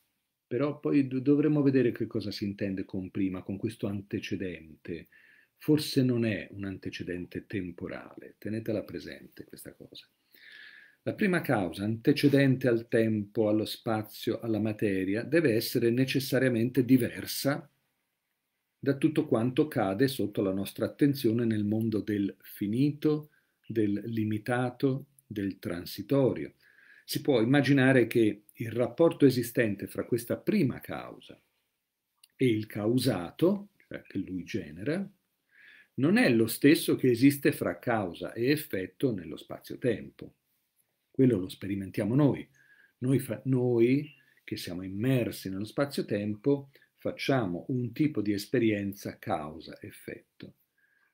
Però poi dovremmo vedere che cosa si intende con prima, con questo antecedente, forse non è un antecedente temporale, tenetela presente questa cosa. La prima causa, antecedente al tempo, allo spazio, alla materia, deve essere necessariamente diversa da tutto quanto cade sotto la nostra attenzione nel mondo del finito, del limitato, del transitorio. Si può immaginare che il rapporto esistente fra questa prima causa e il causato, cioè che lui genera, non è lo stesso che esiste fra causa e effetto nello spazio-tempo. Quello lo sperimentiamo noi. Noi, noi che siamo immersi nello spazio-tempo facciamo un tipo di esperienza causa-effetto.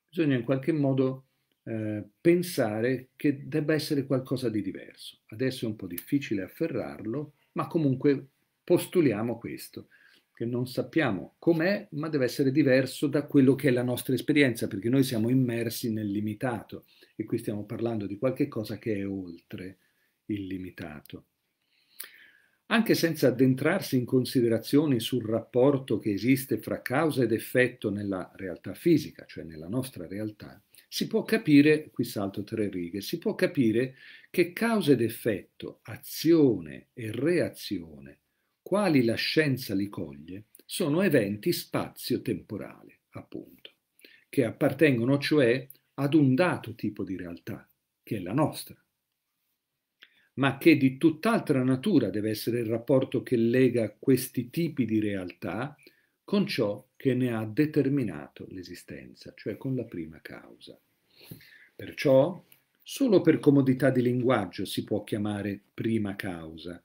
Bisogna in qualche modo eh, pensare che debba essere qualcosa di diverso. Adesso è un po' difficile afferrarlo, ma comunque postuliamo questo che non sappiamo com'è, ma deve essere diverso da quello che è la nostra esperienza, perché noi siamo immersi nel limitato e qui stiamo parlando di qualche cosa che è oltre il limitato. Anche senza addentrarsi in considerazioni sul rapporto che esiste fra causa ed effetto nella realtà fisica, cioè nella nostra realtà, si può capire, qui salto tre righe, si può capire che causa ed effetto, azione e reazione quali la scienza li coglie, sono eventi spazio-temporali, appunto, che appartengono cioè ad un dato tipo di realtà, che è la nostra, ma che di tutt'altra natura deve essere il rapporto che lega questi tipi di realtà con ciò che ne ha determinato l'esistenza, cioè con la prima causa. Perciò, solo per comodità di linguaggio si può chiamare prima causa,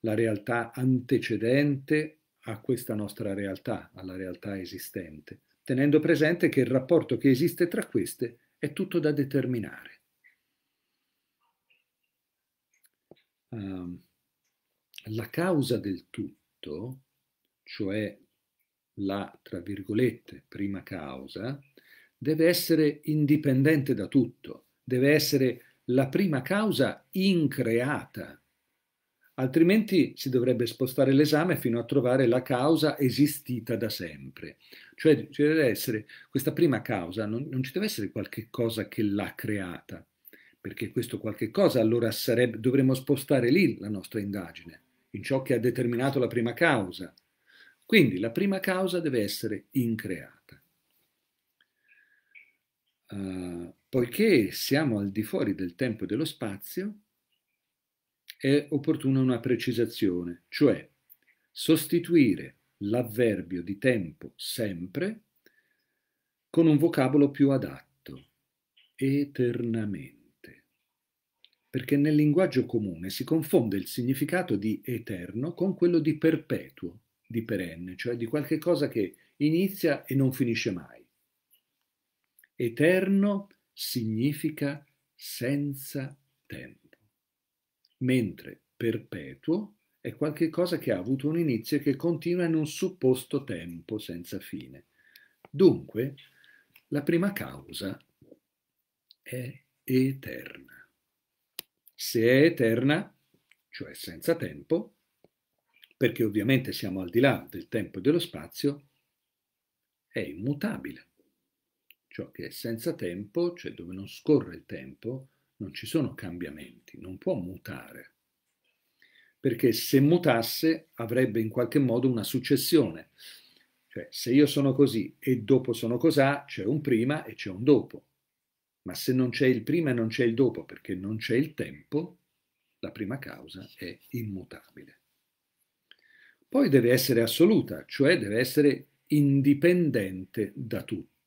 la realtà antecedente a questa nostra realtà, alla realtà esistente, tenendo presente che il rapporto che esiste tra queste è tutto da determinare. Uh, la causa del tutto, cioè la, tra virgolette, prima causa, deve essere indipendente da tutto, deve essere la prima causa increata, altrimenti si dovrebbe spostare l'esame fino a trovare la causa esistita da sempre. Cioè ci deve essere questa prima causa, non, non ci deve essere qualche cosa che l'ha creata, perché questo qualche cosa allora sarebbe, dovremmo spostare lì la nostra indagine, in ciò che ha determinato la prima causa. Quindi la prima causa deve essere increata. Uh, poiché siamo al di fuori del tempo e dello spazio, è opportuna una precisazione, cioè sostituire l'avverbio di tempo sempre con un vocabolo più adatto, eternamente. Perché nel linguaggio comune si confonde il significato di eterno con quello di perpetuo, di perenne, cioè di qualche cosa che inizia e non finisce mai. Eterno significa senza tempo, mentre perpetuo è qualche cosa che ha avuto un inizio e che continua in un supposto tempo senza fine. Dunque, la prima causa è eterna. Se è eterna, cioè senza tempo, perché ovviamente siamo al di là del tempo e dello spazio, è immutabile. Ciò che è senza tempo, cioè dove non scorre il tempo, non ci sono cambiamenti, non può mutare. Perché se mutasse avrebbe in qualche modo una successione. Cioè, se io sono così e dopo sono cosà, c'è un prima e c'è un dopo. Ma se non c'è il prima e non c'è il dopo perché non c'è il tempo, la prima causa è immutabile. Poi deve essere assoluta, cioè deve essere indipendente da tutto.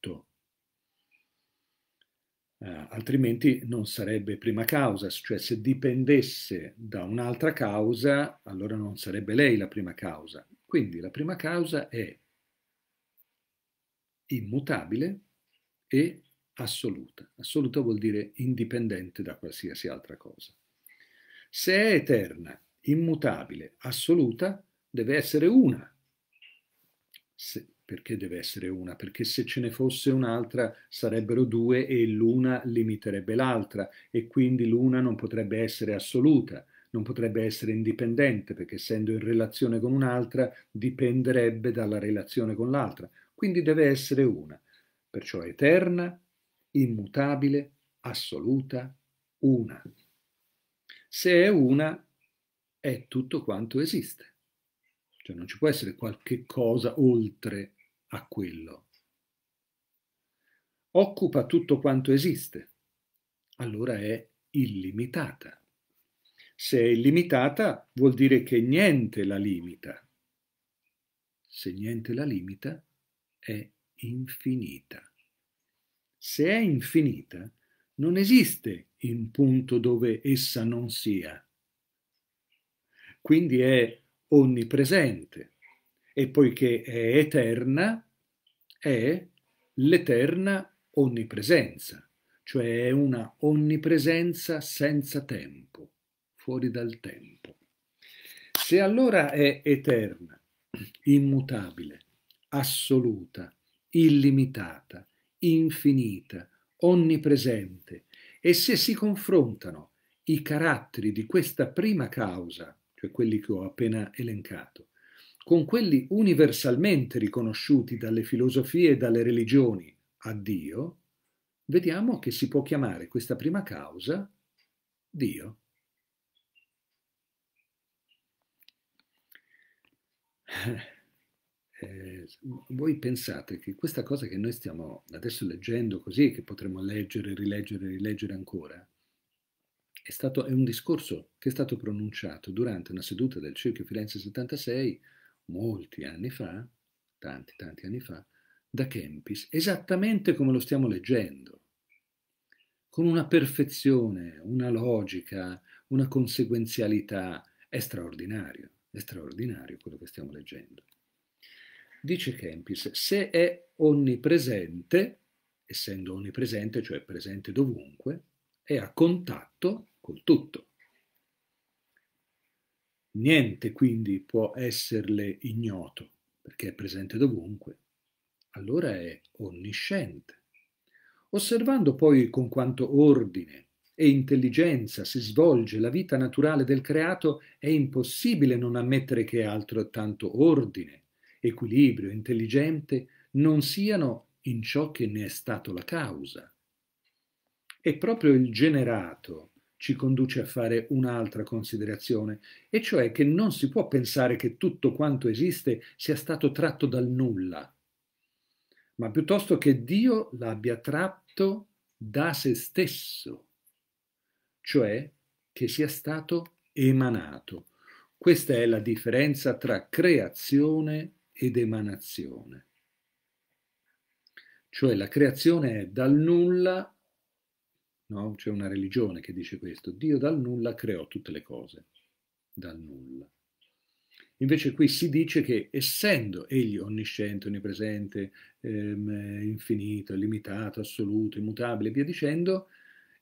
Uh, altrimenti non sarebbe prima causa, cioè se dipendesse da un'altra causa, allora non sarebbe lei la prima causa. Quindi la prima causa è immutabile e assoluta. Assoluta vuol dire indipendente da qualsiasi altra cosa. Se è eterna, immutabile, assoluta, deve essere una. Se, perché deve essere una? Perché se ce ne fosse un'altra sarebbero due e l'una limiterebbe l'altra e quindi l'una non potrebbe essere assoluta, non potrebbe essere indipendente perché essendo in relazione con un'altra dipenderebbe dalla relazione con l'altra. Quindi deve essere una, perciò eterna, immutabile, assoluta, una. Se è una, è tutto quanto esiste. Cioè non ci può essere qualche cosa oltre a quello. Occupa tutto quanto esiste, allora è illimitata. Se è illimitata vuol dire che niente la limita. Se niente la limita, è infinita. Se è infinita, non esiste in punto dove essa non sia. Quindi è onnipresente e poiché è eterna, è l'eterna onnipresenza, cioè è una onnipresenza senza tempo, fuori dal tempo. Se allora è eterna, immutabile, assoluta, illimitata, infinita, onnipresente, e se si confrontano i caratteri di questa prima causa, cioè quelli che ho appena elencato, con quelli universalmente riconosciuti dalle filosofie e dalle religioni a Dio, vediamo che si può chiamare questa prima causa Dio. Eh, voi pensate che questa cosa che noi stiamo adesso leggendo così, che potremmo leggere, rileggere, rileggere ancora, è, stato, è un discorso che è stato pronunciato durante una seduta del Cerchio Firenze 76 molti anni fa, tanti, tanti anni fa, da Kempis, esattamente come lo stiamo leggendo, con una perfezione, una logica, una conseguenzialità, è straordinario, è straordinario quello che stiamo leggendo. Dice Kempis, se è onnipresente, essendo onnipresente, cioè presente dovunque, è a contatto col tutto. Niente quindi può esserle ignoto, perché è presente dovunque. Allora è onnisciente. Osservando poi con quanto ordine e intelligenza si svolge la vita naturale del creato, è impossibile non ammettere che altrettanto ordine, equilibrio, intelligente non siano in ciò che ne è stato la causa. E proprio il generato ci conduce a fare un'altra considerazione, e cioè che non si può pensare che tutto quanto esiste sia stato tratto dal nulla, ma piuttosto che Dio l'abbia tratto da se stesso, cioè che sia stato emanato. Questa è la differenza tra creazione ed emanazione. Cioè la creazione è dal nulla, no? c'è una religione che dice questo, Dio dal nulla creò tutte le cose, dal nulla. Invece qui si dice che essendo egli onnisciente, onnipresente, ehm, infinito, illimitato, assoluto, immutabile e via dicendo,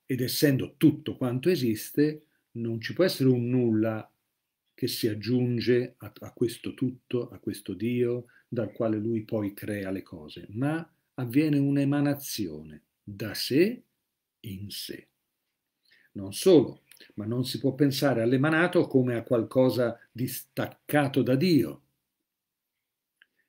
ed essendo tutto quanto esiste, non ci può essere un nulla che si aggiunge a, a questo tutto, a questo Dio, dal quale lui poi crea le cose, ma avviene un'emanazione da sé in sé. Non solo, ma non si può pensare all'emanato come a qualcosa di staccato da Dio,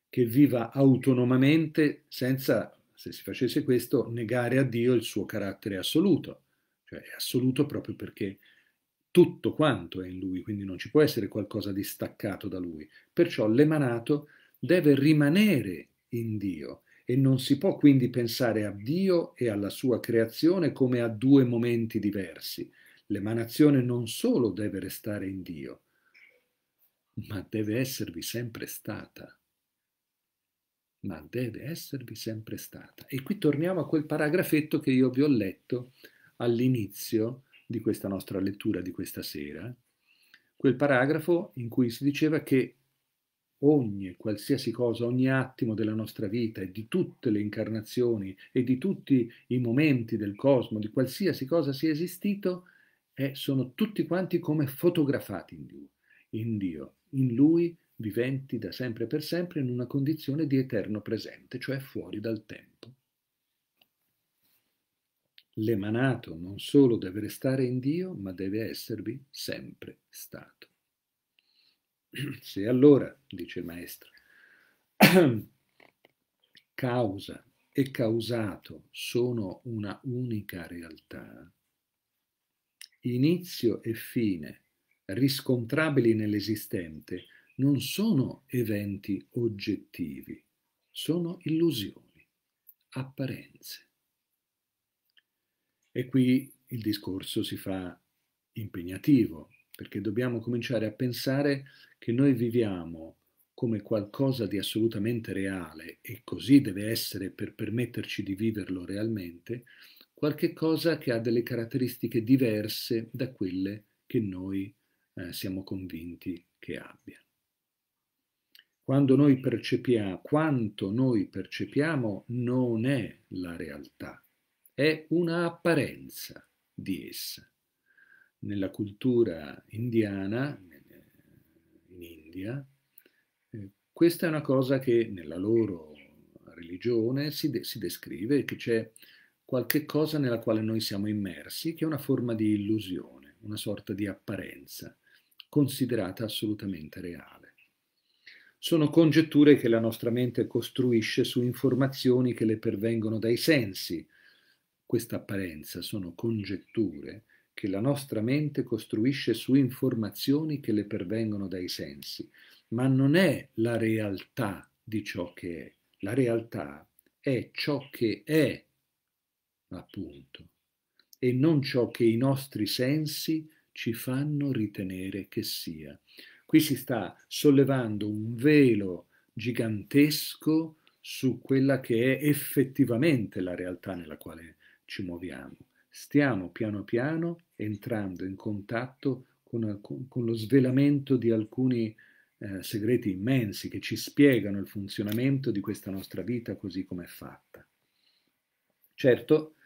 che viva autonomamente senza, se si facesse questo, negare a Dio il suo carattere assoluto, cioè è assoluto proprio perché tutto quanto è in lui, quindi non ci può essere qualcosa di staccato da lui. Perciò l'emanato deve rimanere in Dio e non si può quindi pensare a Dio e alla sua creazione come a due momenti diversi, L'emanazione non solo deve restare in Dio, ma deve esservi sempre stata. Ma deve esservi sempre stata. E qui torniamo a quel paragrafetto che io vi ho letto all'inizio di questa nostra lettura di questa sera, quel paragrafo in cui si diceva che ogni qualsiasi cosa, ogni attimo della nostra vita e di tutte le incarnazioni e di tutti i momenti del cosmo, di qualsiasi cosa sia esistito, è, sono tutti quanti come fotografati in Dio, in Dio, in Lui viventi da sempre per sempre in una condizione di eterno presente, cioè fuori dal tempo. L'emanato non solo deve restare in Dio, ma deve esservi sempre stato. Se allora, dice il maestro, causa e causato sono una unica realtà, inizio e fine, riscontrabili nell'esistente, non sono eventi oggettivi, sono illusioni, apparenze. E qui il discorso si fa impegnativo, perché dobbiamo cominciare a pensare che noi viviamo come qualcosa di assolutamente reale e così deve essere per permetterci di viverlo realmente, qualche cosa che ha delle caratteristiche diverse da quelle che noi eh, siamo convinti che abbia. Quando noi percepiamo, quanto noi percepiamo non è la realtà, è una apparenza di essa. Nella cultura indiana, in India, eh, questa è una cosa che nella loro religione si, de- si descrive, che c'è qualche cosa nella quale noi siamo immersi, che è una forma di illusione, una sorta di apparenza, considerata assolutamente reale. Sono congetture che la nostra mente costruisce su informazioni che le pervengono dai sensi. Questa apparenza sono congetture che la nostra mente costruisce su informazioni che le pervengono dai sensi, ma non è la realtà di ciò che è. La realtà è ciò che è appunto, e non ciò che i nostri sensi ci fanno ritenere che sia. Qui si sta sollevando un velo gigantesco su quella che è effettivamente la realtà nella quale ci muoviamo. Stiamo piano piano entrando in contatto con, con lo svelamento di alcuni eh, segreti immensi che ci spiegano il funzionamento di questa nostra vita così come è fatta. Certo,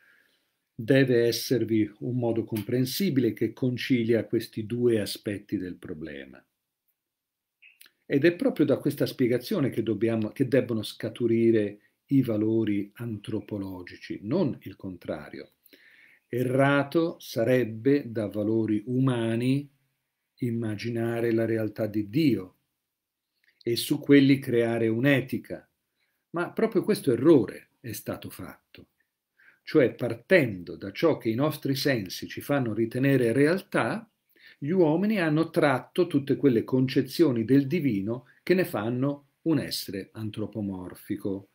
deve esservi un modo comprensibile che concilia questi due aspetti del problema. Ed è proprio da questa spiegazione che, dobbiamo, che debbono scaturire i valori antropologici, non il contrario. Errato sarebbe da valori umani immaginare la realtà di Dio e su quelli creare un'etica, ma proprio questo errore è stato fatto. Cioè partendo da ciò che i nostri sensi ci fanno ritenere realtà, gli uomini hanno tratto tutte quelle concezioni del divino che ne fanno un essere antropomorfico,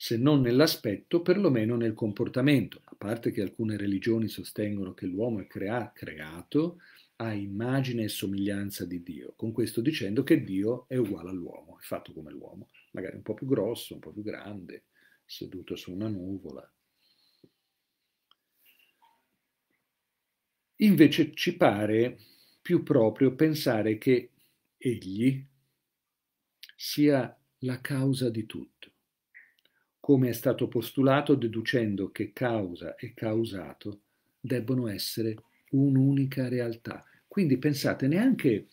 se non nell'aspetto, perlomeno nel comportamento, a parte che alcune religioni sostengono che l'uomo è crea- creato a immagine e somiglianza di Dio, con questo dicendo che Dio è uguale all'uomo, è fatto come l'uomo, magari un po' più grosso, un po' più grande, seduto su una nuvola. Invece ci pare più proprio pensare che egli sia la causa di tutto, come è stato postulato deducendo che causa e causato debbono essere un'unica realtà. Quindi pensate, neanche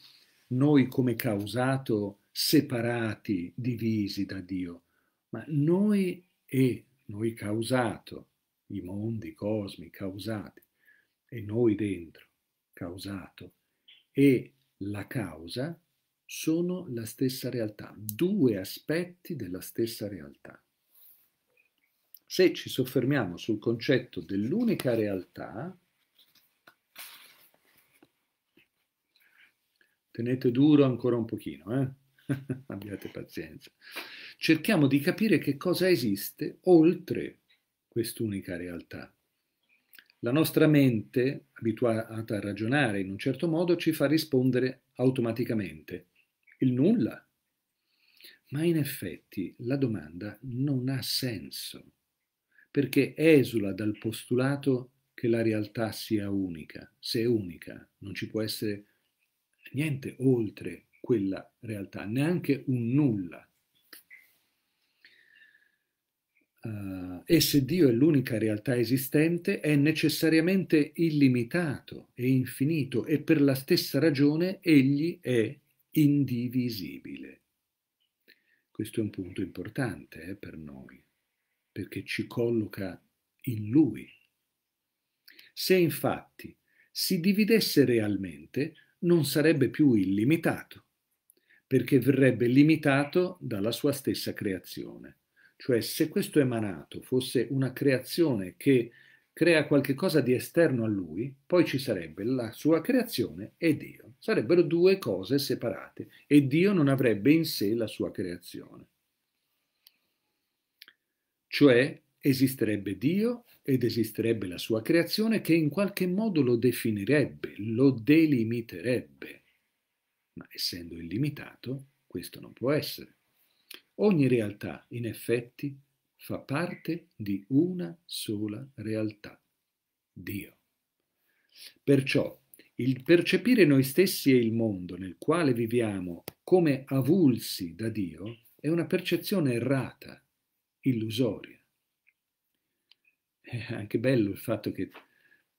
noi come causato separati, divisi da Dio, ma noi e noi causato, i mondi, i cosmi causati, e noi dentro, causato, e la causa sono la stessa realtà, due aspetti della stessa realtà. Se ci soffermiamo sul concetto dell'unica realtà, tenete duro ancora un pochino, eh? abbiate pazienza. Cerchiamo di capire che cosa esiste oltre quest'unica realtà. La nostra mente, abituata a ragionare in un certo modo, ci fa rispondere automaticamente il nulla. Ma in effetti la domanda non ha senso, perché esula dal postulato che la realtà sia unica. Se è unica, non ci può essere niente oltre quella realtà, neanche un nulla. Uh, e se Dio è l'unica realtà esistente, è necessariamente illimitato e infinito e per la stessa ragione egli è indivisibile. Questo è un punto importante eh, per noi, perché ci colloca in Lui. Se infatti si dividesse realmente, non sarebbe più illimitato, perché verrebbe limitato dalla sua stessa creazione. Cioè se questo emanato fosse una creazione che crea qualche cosa di esterno a lui, poi ci sarebbe la sua creazione e Dio. Sarebbero due cose separate e Dio non avrebbe in sé la sua creazione. Cioè esisterebbe Dio ed esisterebbe la sua creazione che in qualche modo lo definirebbe, lo delimiterebbe. Ma essendo illimitato, questo non può essere. Ogni realtà, in effetti, fa parte di una sola realtà, Dio. Perciò il percepire noi stessi e il mondo nel quale viviamo come avulsi da Dio è una percezione errata, illusoria. È anche bello il fatto che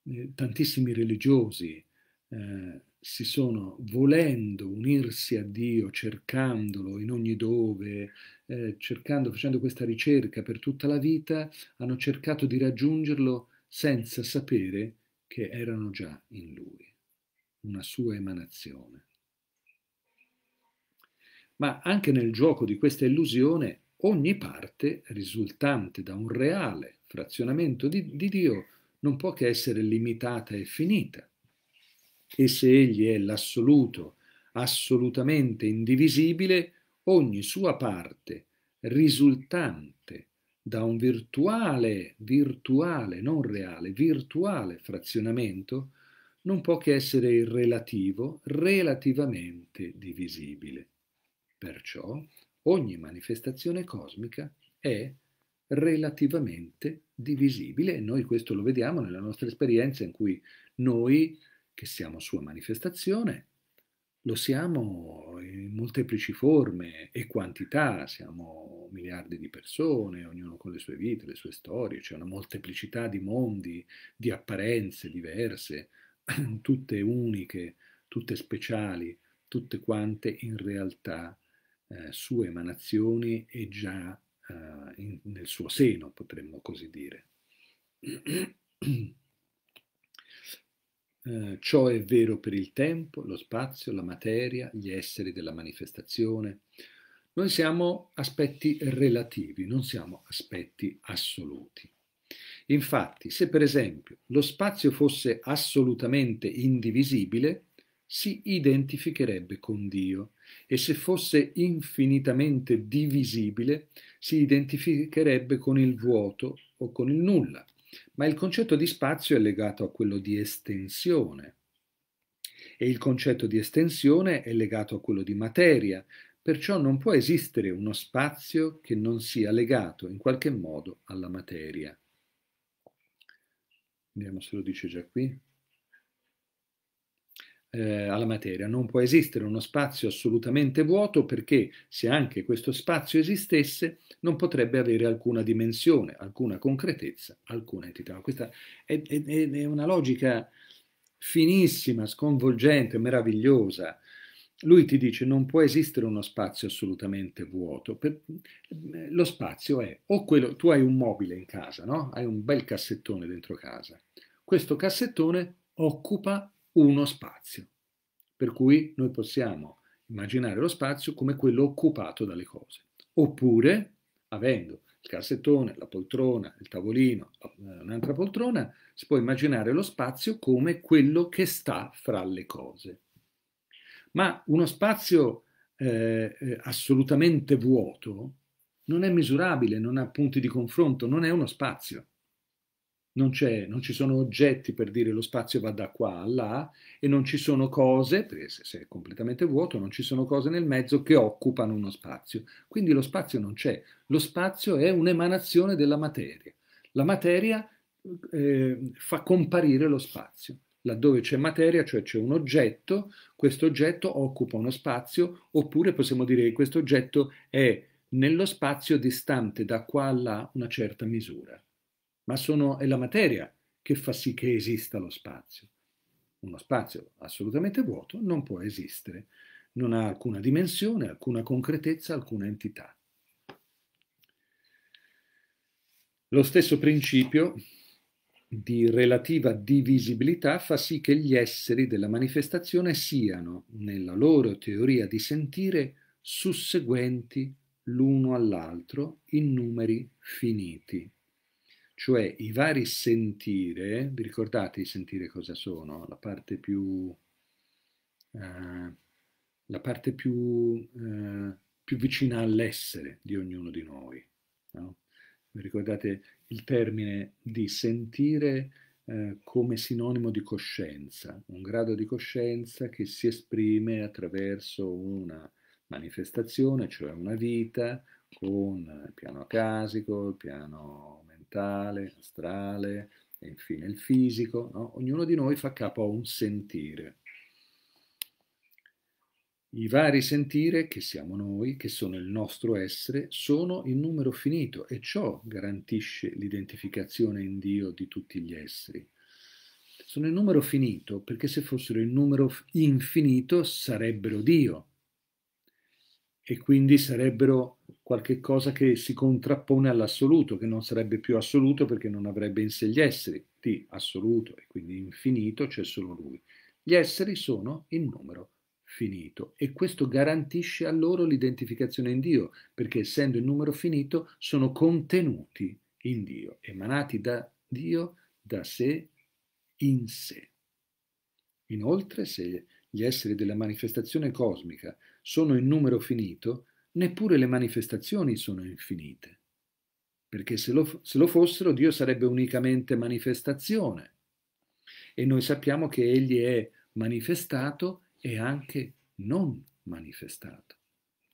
eh, tantissimi religiosi eh, si sono volendo unirsi a Dio, cercandolo in ogni dove, eh, cercando, facendo questa ricerca per tutta la vita, hanno cercato di raggiungerlo senza sapere che erano già in lui, una sua emanazione. Ma anche nel gioco di questa illusione, ogni parte risultante da un reale frazionamento di, di Dio non può che essere limitata e finita e se egli è l'assoluto, assolutamente indivisibile, ogni sua parte risultante da un virtuale, virtuale, non reale, virtuale frazionamento, non può che essere il relativo, relativamente divisibile. Perciò ogni manifestazione cosmica è relativamente divisibile e noi questo lo vediamo nella nostra esperienza in cui noi che siamo sua manifestazione, lo siamo in molteplici forme e quantità, siamo miliardi di persone, ognuno con le sue vite, le sue storie, c'è una molteplicità di mondi, di apparenze diverse, tutte uniche, tutte speciali, tutte quante in realtà eh, sue emanazioni e già eh, in, nel suo seno, potremmo così dire. Eh, ciò è vero per il tempo, lo spazio, la materia, gli esseri della manifestazione. Noi siamo aspetti relativi, non siamo aspetti assoluti. Infatti, se per esempio lo spazio fosse assolutamente indivisibile, si identificherebbe con Dio e se fosse infinitamente divisibile, si identificherebbe con il vuoto o con il nulla. Ma il concetto di spazio è legato a quello di estensione. E il concetto di estensione è legato a quello di materia, perciò non può esistere uno spazio che non sia legato in qualche modo alla materia. Vediamo se lo dice già qui eh, alla materia. Non può esistere uno spazio assolutamente vuoto perché se anche questo spazio esistesse non potrebbe avere alcuna dimensione, alcuna concretezza, alcuna entità. Questa è, è, è una logica finissima, sconvolgente, meravigliosa. Lui ti dice non può esistere uno spazio assolutamente vuoto. Per, lo spazio è o quello, tu hai un mobile in casa, no? Hai un bel cassettone dentro casa. Questo cassettone occupa uno spazio, per cui noi possiamo immaginare lo spazio come quello occupato dalle cose. Oppure, avendo il cassettone, la poltrona, il tavolino, un'altra poltrona, si può immaginare lo spazio come quello che sta fra le cose. Ma uno spazio eh, eh assolutamente vuoto non è misurabile, non ha punti di confronto, non è uno spazio non, non, ci sono oggetti per dire lo spazio va da qua a là e non ci sono cose, perché se, se è completamente vuoto, non ci sono cose nel mezzo che occupano uno spazio. Quindi lo spazio non c'è, lo spazio è un'emanazione della materia. La materia eh, fa comparire lo spazio. Laddove c'è materia, cioè c'è un oggetto, questo oggetto occupa uno spazio, oppure possiamo dire che questo oggetto è nello spazio distante da qua a là una certa misura ma sono, è la materia che fa sì che esista lo spazio. Uno spazio assolutamente vuoto non può esistere, non ha alcuna dimensione, alcuna concretezza, alcuna entità. Lo stesso principio di relativa divisibilità fa sì che gli esseri della manifestazione siano, nella loro teoria di sentire, susseguenti l'uno all'altro in numeri finiti cioè i vari sentire, vi ricordate i sentire cosa sono? La parte più, eh, la parte più, eh, più, vicina all'essere di ognuno di noi. No? Vi ricordate il termine di sentire eh, come sinonimo di coscienza, un grado di coscienza che si esprime attraverso una manifestazione, cioè una vita con il piano acasico, il piano mentale, astrale e infine il fisico. No? Ognuno di noi fa capo a un sentire. I vari sentire che siamo noi, che sono il nostro essere, sono in numero finito e ciò garantisce l'identificazione in Dio di tutti gli esseri. Sono in numero finito perché se fossero in numero infinito sarebbero Dio e quindi sarebbero qualche cosa che si contrappone all'assoluto, che non sarebbe più assoluto perché non avrebbe in sé gli esseri, di assoluto e quindi infinito c'è solo lui. Gli esseri sono in numero finito e questo garantisce a loro l'identificazione in Dio, perché essendo in numero finito sono contenuti in Dio, emanati da Dio da sé in sé. Inoltre, se gli esseri della manifestazione cosmica sono in numero finito, neppure le manifestazioni sono infinite. Perché se lo, se lo fossero, Dio sarebbe unicamente manifestazione. E noi sappiamo che Egli è manifestato e anche non manifestato.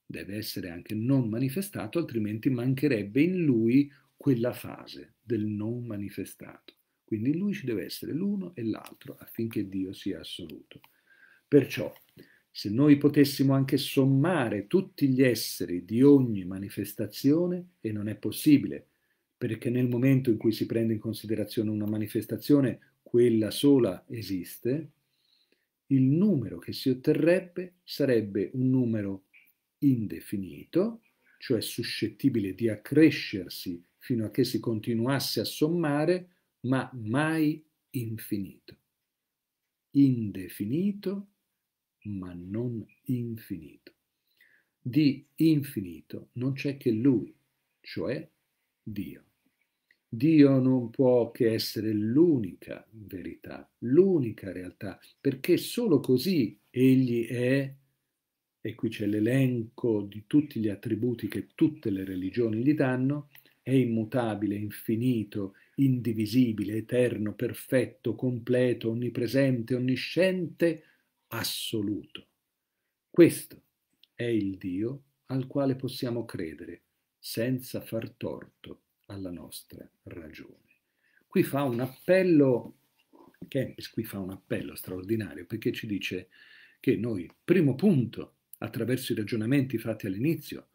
Deve essere anche non manifestato, altrimenti mancherebbe in lui quella fase del non manifestato. Quindi in lui ci deve essere l'uno e l'altro affinché Dio sia assoluto. Perciò se noi potessimo anche sommare tutti gli esseri di ogni manifestazione, e non è possibile, perché nel momento in cui si prende in considerazione una manifestazione, quella sola esiste, il numero che si otterrebbe sarebbe un numero indefinito, cioè suscettibile di accrescersi fino a che si continuasse a sommare, ma mai infinito. Indefinito ma non infinito. Di infinito non c'è che Lui, cioè Dio. Dio non può che essere l'unica verità, l'unica realtà, perché solo così Egli è, e qui c'è l'elenco di tutti gli attributi che tutte le religioni gli danno, è immutabile, infinito, indivisibile, eterno, perfetto, completo, onnipresente, onnisciente, assoluto. Questo è il Dio al quale possiamo credere senza far torto alla nostra ragione. Qui fa un appello, Kempis qui fa un appello straordinario perché ci dice che noi, primo punto, attraverso i ragionamenti fatti all'inizio,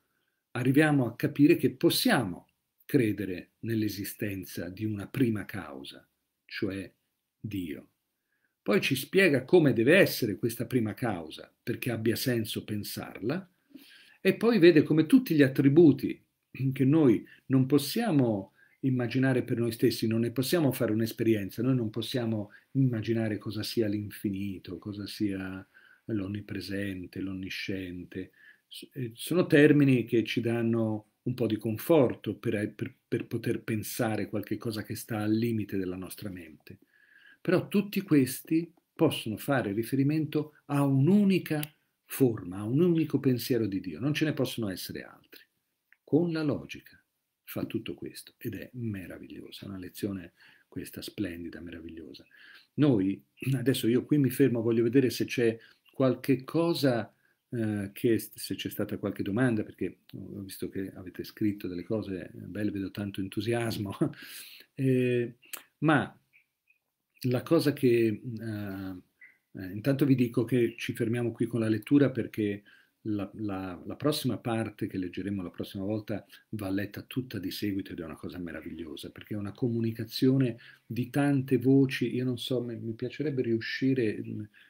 arriviamo a capire che possiamo credere nell'esistenza di una prima causa, cioè Dio. Poi ci spiega come deve essere questa prima causa, perché abbia senso pensarla, e poi vede come tutti gli attributi che noi non possiamo immaginare per noi stessi, non ne possiamo fare un'esperienza, noi non possiamo immaginare cosa sia l'infinito, cosa sia l'onnipresente, l'onnisciente. Eh, sono termini che ci danno un po' di conforto per, per, per poter pensare qualche cosa che sta al limite della nostra mente. Però tutti questi possono fare riferimento a un'unica forma, a un unico pensiero di Dio, non ce ne possono essere altri. Con la logica fa tutto questo ed è meravigliosa, una lezione questa splendida, meravigliosa. Noi, adesso io qui mi fermo, voglio vedere se c'è qualche cosa eh, che se c'è stata qualche domanda, perché ho visto che avete scritto delle cose belle, vedo tanto entusiasmo, eh, ma la cosa che eh, eh, intanto vi dico che ci fermiamo qui con la lettura perché la, la, la, prossima parte che leggeremo la prossima volta va letta tutta di seguito ed è una cosa meravigliosa perché è una comunicazione di tante voci. Io non so, mi, mi piacerebbe riuscire,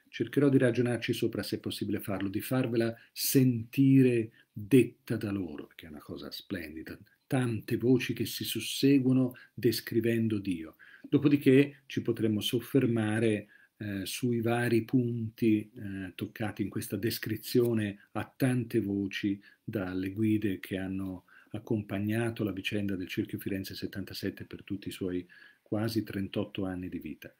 cercherò di ragionarci sopra se è possibile farlo, di farvela sentire detta da loro, perché è una cosa splendida. Tante voci che si susseguono descrivendo Dio. Dopodiché ci potremmo soffermare eh, sui vari punti eh, toccati in questa descrizione a tante voci dalle guide che hanno accompagnato la vicenda del Cerchio Firenze 77 per tutti i suoi quasi 38 anni di vita.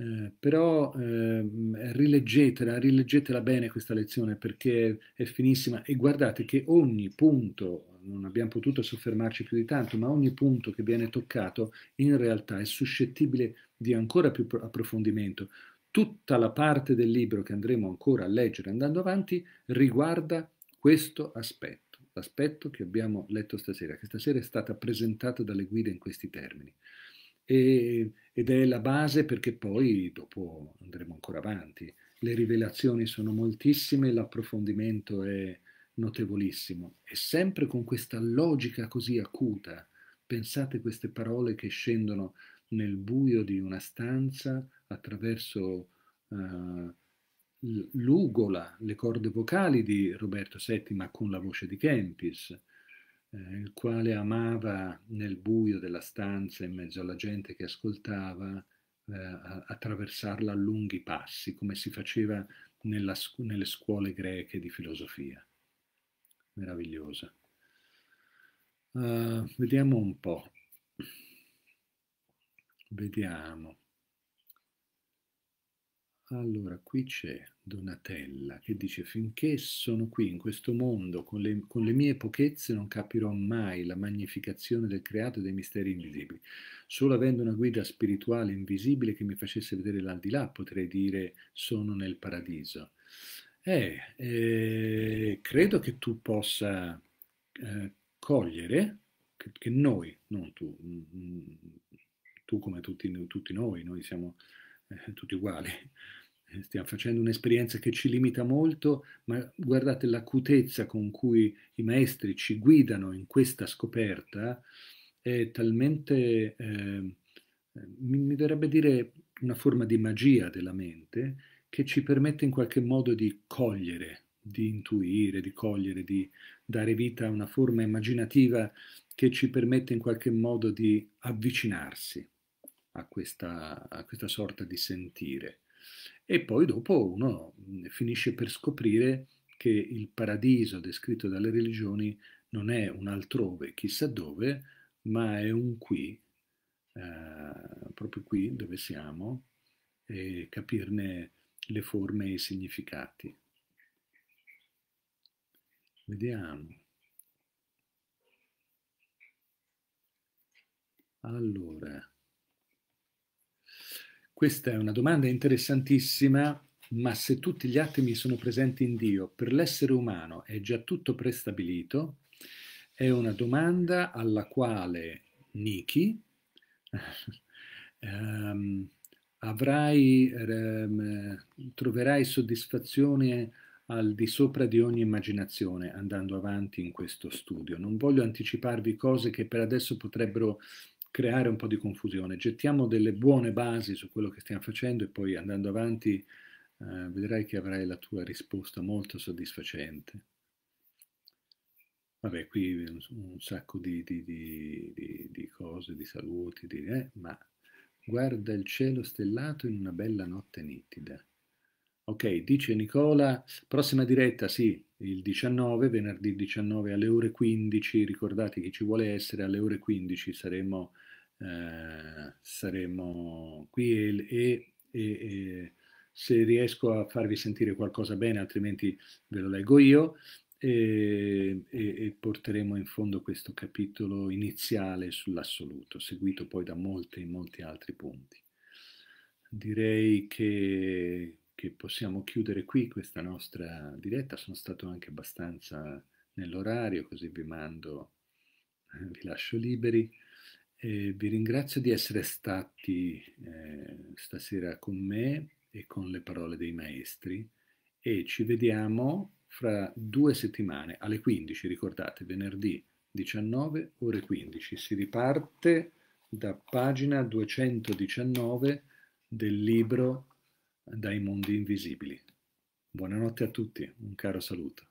Eh, però eh, rileggetela, rileggetela bene questa lezione perché è finissima e guardate che ogni punto, non abbiamo potuto soffermarci più di tanto, ma ogni punto che viene toccato in realtà è suscettibile di ancora più approfondimento. Tutta la parte del libro che andremo ancora a leggere andando avanti riguarda questo aspetto, l'aspetto che abbiamo letto stasera, che stasera è stata presentata dalle guide in questi termini. E, ed è la base perché poi dopo andremo ancora avanti. Le rivelazioni sono moltissime, l'approfondimento è notevolissimo e sempre con questa logica così acuta. Pensate queste parole che scendono nel buio di una stanza attraverso uh, l'ugola, le corde vocali di Roberto VII, con la voce di Kempis, il quale amava nel buio della stanza, in mezzo alla gente che ascoltava, eh, attraversarla a lunghi passi, come si faceva nella, nelle scuole greche di filosofia. Meravigliosa. Uh, vediamo un po'. Vediamo. Allora, qui c'è Donatella che dice finché sono qui in questo mondo con le, con le, mie pochezze non capirò mai la magnificazione del creato e dei misteri invisibili. Solo avendo una guida spirituale invisibile che mi facesse vedere l'aldilà potrei dire sono nel paradiso. Eh, eh, credo che tu possa eh, cogliere, che, che, noi, non tu, mh, mm, tu come tutti, tutti noi, noi siamo eh, tutti uguali, eh, stiamo facendo un'esperienza che ci limita molto, ma guardate l'acutezza con cui i maestri ci guidano in questa scoperta è talmente, eh, mi, verrebbe dire, una forma di magia della mente che ci permette in qualche modo di cogliere, di intuire, di cogliere, di dare vita a una forma immaginativa che ci permette in qualche modo di avvicinarsi a questa, a questa sorta di sentire. E poi dopo uno finisce per scoprire che il paradiso descritto dalle religioni non è un altrove, chissà dove, ma è un qui, eh, proprio qui dove siamo, e capirne le forme e i significati. Vediamo. Allora, questa è una domanda interessantissima ma se tutti gli atomi sono presenti in Dio, per l'essere umano è già tutto prestabilito? È una domanda alla quale Niki um, avrai, um, troverai soddisfazione al di sopra di ogni immaginazione andando avanti in questo studio. Non voglio anticiparvi cose che per adesso potrebbero creare un po' di confusione. Gettiamo delle buone basi su quello che stiamo facendo e poi andando avanti eh, vedrai che avrai la tua risposta molto soddisfacente. Vabbè, qui un, un sacco di, di, di, di, cose, di saluti, eh, ma guarda il cielo stellato in una bella notte nitida. Ok, dice Nicola, prossima diretta, sì, il 19, venerdì 19 alle ore 15, ricordate chi ci vuole essere alle ore 15 saremo, eh, saremo qui e, e, e, se riesco a farvi sentire qualcosa bene, altrimenti ve lo leggo io e, e porteremo in fondo questo capitolo iniziale sull'assoluto, seguito poi da molti, molti altri punti. Direi che che possiamo chiudere qui questa nostra diretta. Sono stato anche abbastanza nell'orario, così vi mando, eh, vi lascio liberi. E vi ringrazio di essere stati eh, stasera con me e con le parole dei maestri e ci vediamo fra due settimane alle 15, ricordate, venerdì 19 ore 15. Si riparte da pagina 219 del libro dai mondi invisibili. Buonanotte a tutti, un caro saluto.